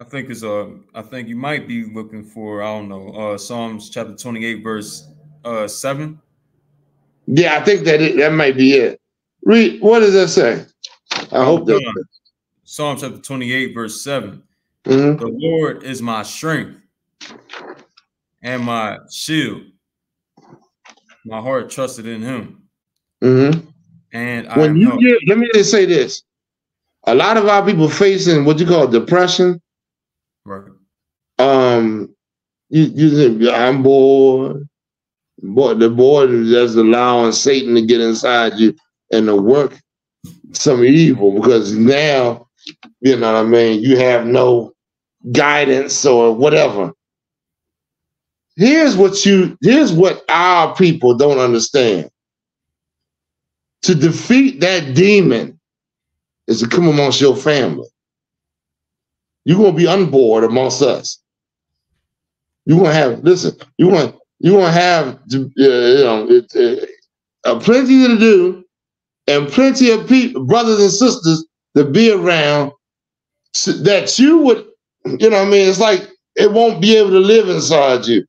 I think it's uh I think you might be looking for, I don't know, uh Psalms chapter 28, verse uh seven. Yeah, I think that it, that might be it. Read. What does that say? I hope that. Psalm chapter 28, verse 7. Mhm. The Lord is my strength and my shield. My heart trusted in him. Mhm. And I When you helped. get, let me just say this: a lot of our people facing what you call depression. Right. Um, you you think I'm bored. Boy, the board is just allowing Satan to get inside you and to work some evil because now, you know what I mean, you have no guidance or whatever. Here's what you here's what our people don't understand. To defeat that demon is to come amongst your family. You're gonna be unboard amongst us. You're gonna have listen. You want you gonna have uh, you know it, uh, uh, plenty to do and plenty of people, brothers and sisters, to be around so that you would, you know. what I mean, it's like it won't be able to live inside you.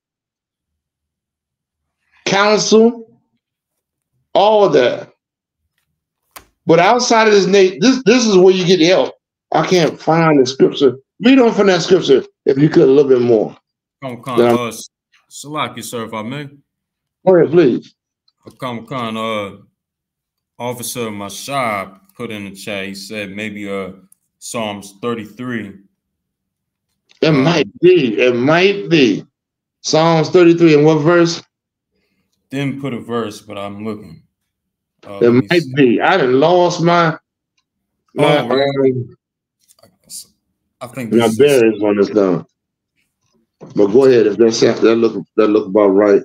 Counsel, all of that. But outside of this, Nate, this this is where you get help. I can't find the scripture. Read on from that scripture if you could a little bit more. Come, come, uh, Salaki, sir, if I may. Go ahead, please. Come, come, uh, Officer Mashab put in the chat. He said maybe uh Psalms 33. It might be. It might be. Psalms 33 and what verse? Didn't put a verse, but I'm looking. Uh, It might see. be. I done lost my my, Oh, right. um, I think my bearings on this down. But go ahead if that's that look that look about right.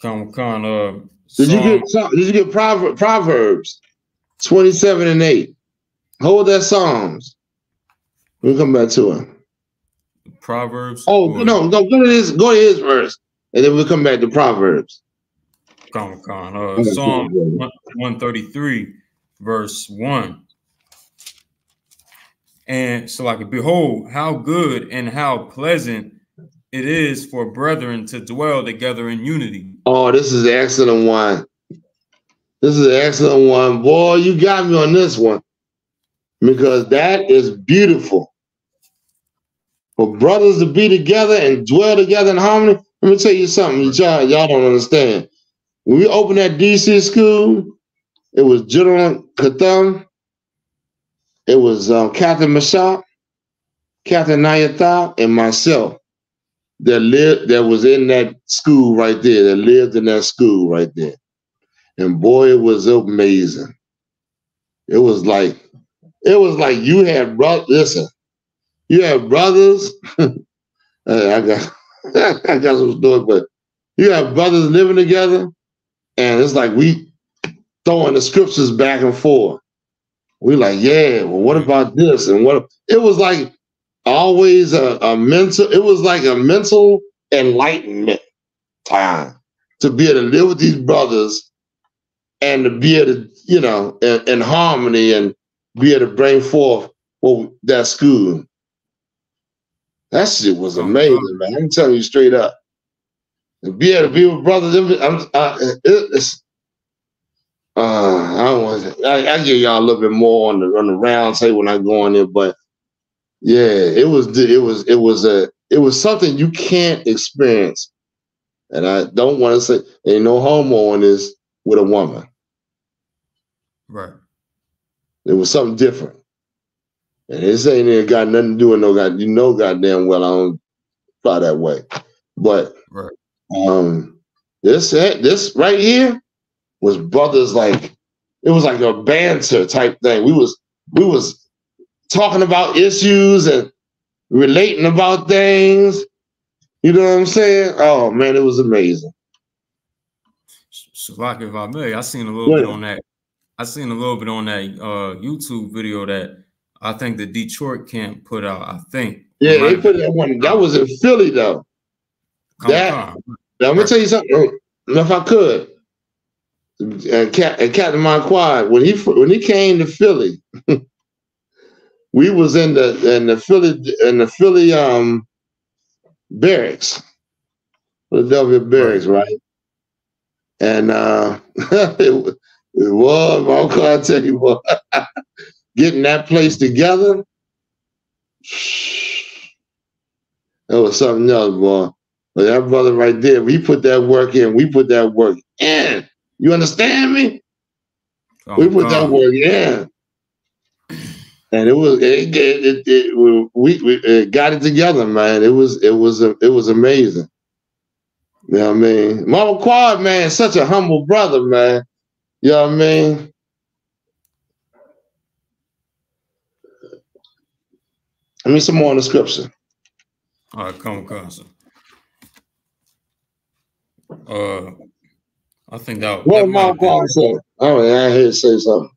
Come, con, uh, Did you get did you get Prover- Proverbs 27 and 8? Hold that Psalms. We'll come back to it. Proverbs? Oh or- no, no, go to this, go to his verse, and then we'll come back to Proverbs. Con, con, uh, Psalm 133, verse 1. And so, like, behold, how good and how pleasant it is for brethren to dwell together in unity. Oh, this is excellent one. This is excellent one. Boy, you got me on this one. Because that is beautiful. For brothers to be together and dwell together in harmony. Let me tell you something, y'all, y'all don't understand. When we opened that DC school, it was General Katham, it was um, Captain Mashak, Captain Nayatha, and myself that lived that was in that school right there, that lived in that school right there. And boy, it was amazing. It was like, it was like you had bro. Listen, you had brothers. [LAUGHS] Uh, I got, [LAUGHS] I got some story, but you have brothers living together, and it's like we throwing the scriptures back and forth. We like, yeah. Well, what about this? And what? It was like always a, a mental it was like a mental enlightenment time to be able to live with these brothers and to be able to you know in, in harmony and be able to bring forth well that school. That shit was amazing man. I'm telling you straight up. To be able to be with brothers I'm, I, it's uh, I don't want to. I, I give y'all a little bit more on the on the round table when I go on there, but yeah, it was it was it was a it was something you can't experience, and I don't want to say ain't no homo in this with a woman. Right. It was something different, and this ain't it got nothing to do with no god. You know, goddamn well I don't fly that way, but Right. um, this this right here was brothers like it was like a banter type thing. We was we was talking about issues and relating about things. You know what I'm saying? Oh man, it was amazing. So, like, if I may, I seen a little Go bit on that. I seen a little bit on that uh, YouTube video that I think the Detroit camp put out. I think. Yeah, they put that one. That was in Philly though. that- Now, I'm gonna tell you something. If I could, and, Cap, and Captain Monquad, when he when he came to Philly, [LAUGHS] we was in the in the Philly in the Philly um barracks, Philadelphia barracks, right? And uh [LAUGHS] it, it was Monquad, I tell you what, [LAUGHS] getting that place together. [SIGHS] That was something else, boy. But that brother right there, we put that work in. We put that work in. You understand me? we put that work in. And it was it, it, it, it- we, we it got it together, man. It was it was a, it was amazing. You know what I mean? Mama Quad, man, such a humble brother, man. You know what I mean? Let me some more in the scripture. All right, come Casa. Uh, I think that. What that might Mama Quad say? Oh, yeah, I hear you say something.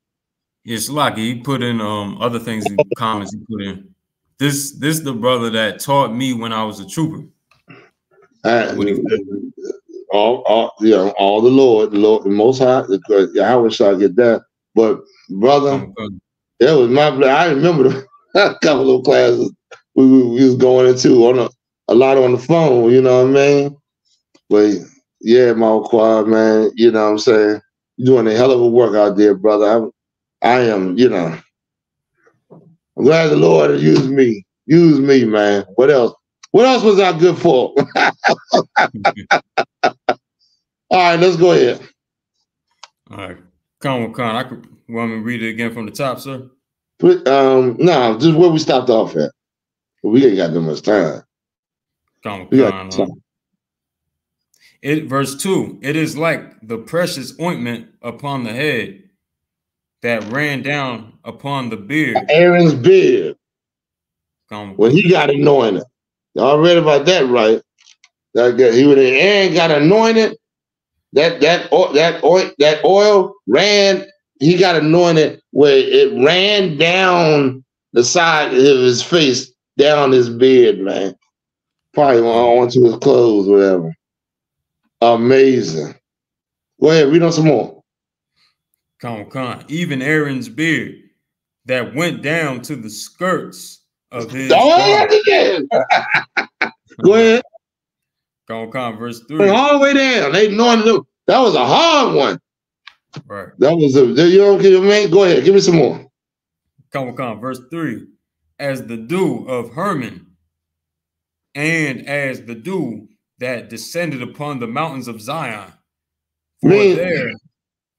It's lucky he put in um other things in comments he put in. This this the brother that taught me when I was a trooper. Uh, all, all, you know, all the Lord, the Lord, the Most High, the Yahweh shall get that. But brother, that was my. I remember [LAUGHS] a couple of classes we, we, we was going into on a, a lot on the phone. You know what I mean? But yeah, my quad man, you know what I'm saying. You're doing a hell of a work out there, brother. I'm, you know. I'm glad the Lord used me. Use me, man. What else? What else was I good for? [LAUGHS] All right, let's go ahead. All right, Comic Con. I could want me to read it again from the top, sir. Put, um, no, just where we stopped off at. We ain't got that much time. Got Con. time. It verse two. It is like the precious ointment upon the head that ran down upon the beard. Aaron's beard when he got anointed. Y'all read about that, right? That guy, he when Aaron got anointed, that that oil, that oil that oil ran. He got anointed where it ran down the side of his face, down his beard, man. Probably onto his clothes, whatever. Amazing. Go ahead, read on some more. Come, come. Even Aaron's beard that went down to the skirts of his. Oh, yeah. Go ahead. Come, [LAUGHS] come. Verse three. All the way down. They him. That was a hard one. Right. That was a. You okay, me. Go ahead. Give me some more. Come, come. Verse three. As the dew of Hermon, and as the dew that descended upon the mountains of Zion. For Man. there,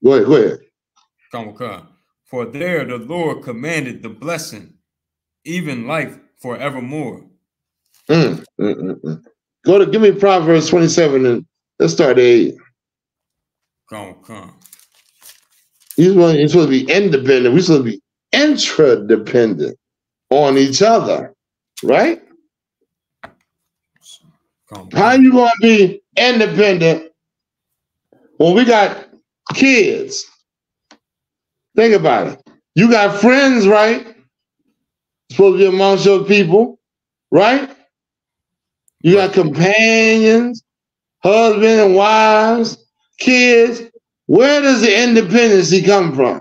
Go ahead. Go ahead. For there the Lord commanded the blessing, even life forevermore. Mm, mm, mm, mm. Go to give me Proverbs 27 and let's start at eight. Come, come. You're supposed, you're supposed to be independent. We're supposed to be intradependent on each other, right? Come, How come. you gonna be independent when we got kids? Think about it. You got friends, right? Supposed to be amongst your people, right? You got companions, husband and wives, kids. Where does the independency come from?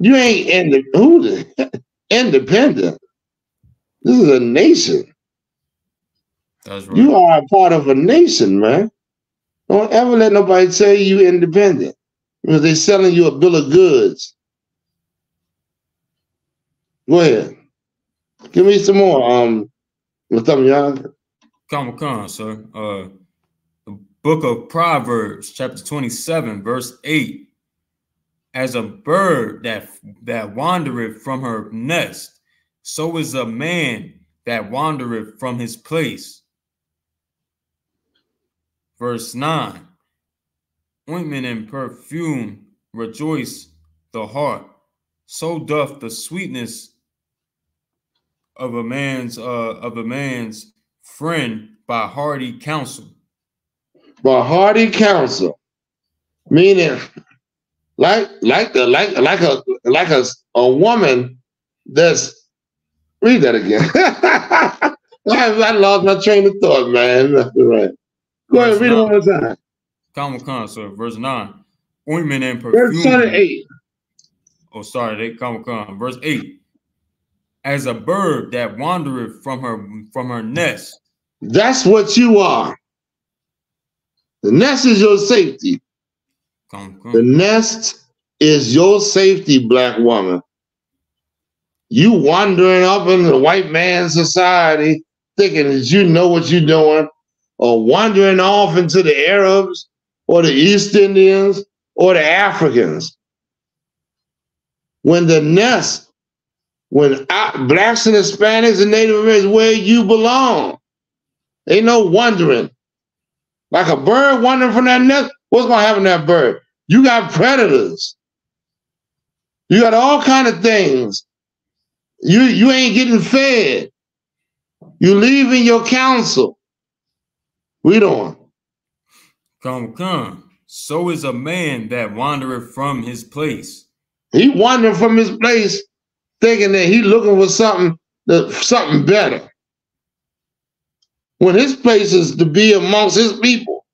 You ain't ind- who the [LAUGHS] independent. This is a nation. That's right. You are a part of a nation, man. Don't ever let nobody tell you independent because they're selling you a bill of goods. Go ahead. Give me some more. Um, what's up, y'all? Come, come, sir. Uh, the book of Proverbs, chapter 27, verse 8. As a bird that that wandereth from her nest, so is a man that wandereth from his place. Verse 9. Ointment and perfume rejoice the heart, so doth the sweetness of a man's uh of a man's friend by hearty counsel. By hearty counsel, meaning like like the like like a like a, a woman that's read that again. [LAUGHS] I, I lost my train of thought, man. That's right. Go ahead, read it one more time. Common consort, verse 9. Ointment and Verse perfume. 28. Oh, sorry, they come come. Verse 8. As a bird that wandereth from her from her nest. That's what you are. The nest is your safety. Come, come. The nest is your safety, black woman. You wandering up in the white man society thinking that you know what you're doing, or wandering off into the Arabs or the East Indians or the Africans. When the nest, when blacks and Hispanics and Native Americans, where you belong, ain't no wandering. Like a bird wandering from that nest, what's gonna happen to that bird? You got predators. You got all kind of things. You you ain't getting fed. You leaving your counsel. Read on. Come, come. So is a man that wandereth from his place. He wandering from his place, thinking that he looking for something that something better. When his place is to be amongst his people.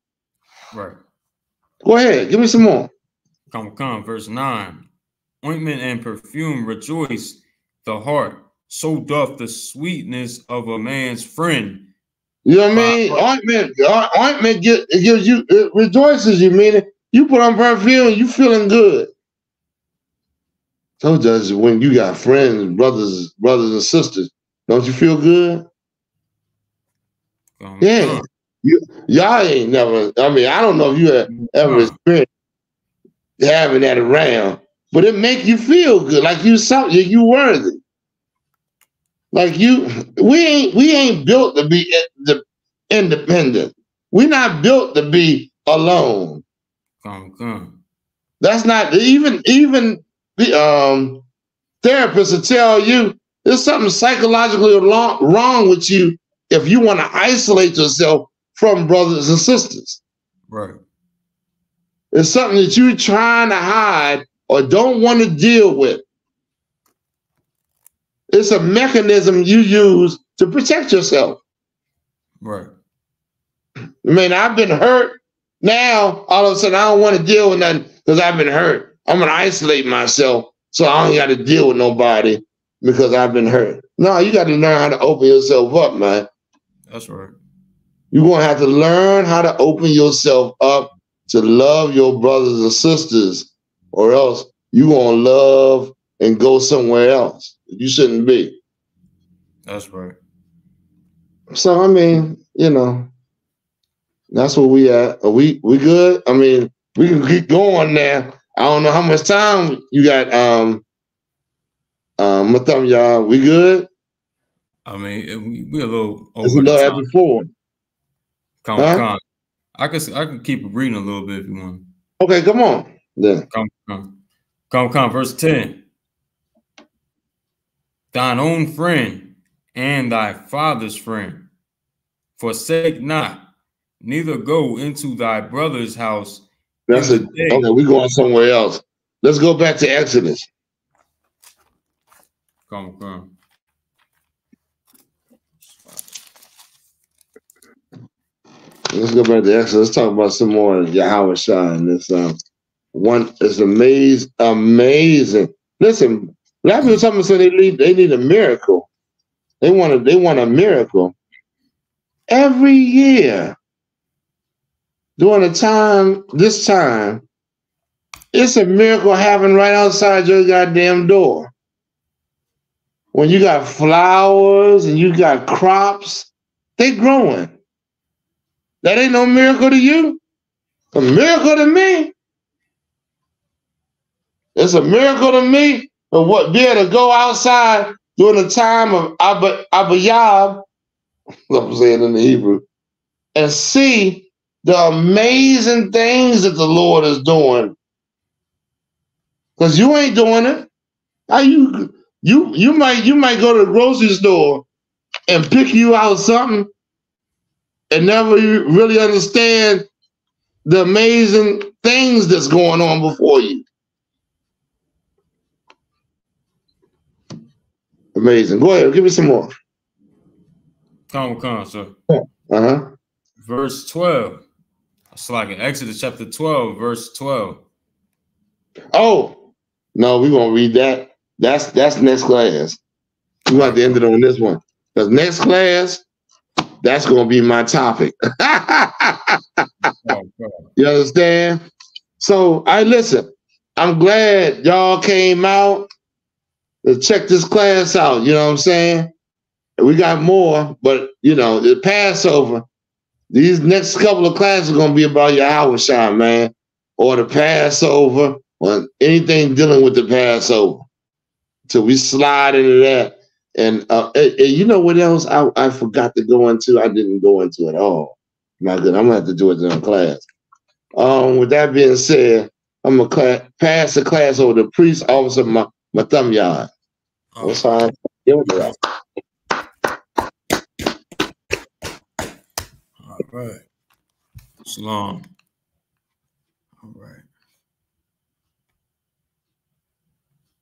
Right. Go ahead, give me some more. Come, come. Verse 9. Ointment and perfume rejoice the heart. So doth the sweetness of a man's friend. You know what I mean? Ointment, o- ointment get, it gives you, it rejoices you, meaning you put on perfume, you feeling good. Told us when you got friends, brothers, brothers and sisters, don't you feel good? Come, Yeah. come. You, y'all ain't never. I mean, I don't know if you have ever Come. experienced having that around, but it make you feel good, like you something you worthy. Like you, we ain't we ain't built to be independent. We're not built to be alone. Come, come. That's not even even the um therapists will tell you there's something psychologically wrong, wrong with you if you want to isolate yourself from brothers and sisters. Right. It's something that you're trying to hide or don't want to deal with. It's a mechanism you use to protect yourself. Right. I mean, I've been hurt. Now, all of a sudden, I don't want to deal with nothing because I've been hurt. I'm going to isolate myself so I don't got to deal with nobody because I've been hurt. No, you got to learn how to open yourself up, man. That's right. You're going to have to learn how to open yourself up to love your brothers and sisters, or else you're going to love and go somewhere else. You shouldn't be. That's right. So, I mean, you know, that's where we at. Are we we good? I mean, we can keep going now. I don't know how much time you got. Um, um, Matham, y'all, we good? I mean, we, we a little It's a over little after four. Come, Huh? come. I can I can keep reading a little bit if you want. Okay, come on. Then Come, come, come, come. Verse ten. Thine own friend and thy father's friend, forsake not, neither go into thy brother's house. that's it. day- Okay, we going somewhere else. Let's go back to Exodus. Come, come. Let's go back to Exodus. Let's talk about some more Yahawashi and this um one is amazing, amazing. Listen, a lot of people tell me say they need they need a miracle. They want a they want a miracle. Every year during the time, this time, it's a miracle happening right outside your goddamn door. When you got flowers and you got crops, they growing. That ain't no miracle to you. A miracle to me. It's a miracle to me of what be able to go outside during the time of Abba, Abayab, [LAUGHS] I'm saying in the Hebrew, and see the amazing things that the Lord is doing. Because you ain't doing it. How you you you might you might go to the grocery store and pick you out something and never really understand the amazing things that's going on before you. Amazing. Go ahead, give me some more. Come, come, sir. Uh-huh. Verse 12. It's like in Exodus chapter 12, verse 12. Oh, no, we're gonna read that. That's that's next class. We have to end it on this one. Because next class, that's gonna be my topic. [LAUGHS] Oh, You understand? So I listen. I'm glad y'all came out to check this class out. You know what I'm saying? We got more, but you know, the Passover. These next couple of classes are gonna be about Yahawashi, man, or the Passover, or anything dealing with the Passover. So we slide into that. And, uh, and, and you know what else I, I forgot to go into? I didn't go into at all. My good. I'm gonna have to do it in class. Um, with that being said, I'm gonna pass the class over to priest officer my my thumb yard. Oh, What's fine? All right. Shalom.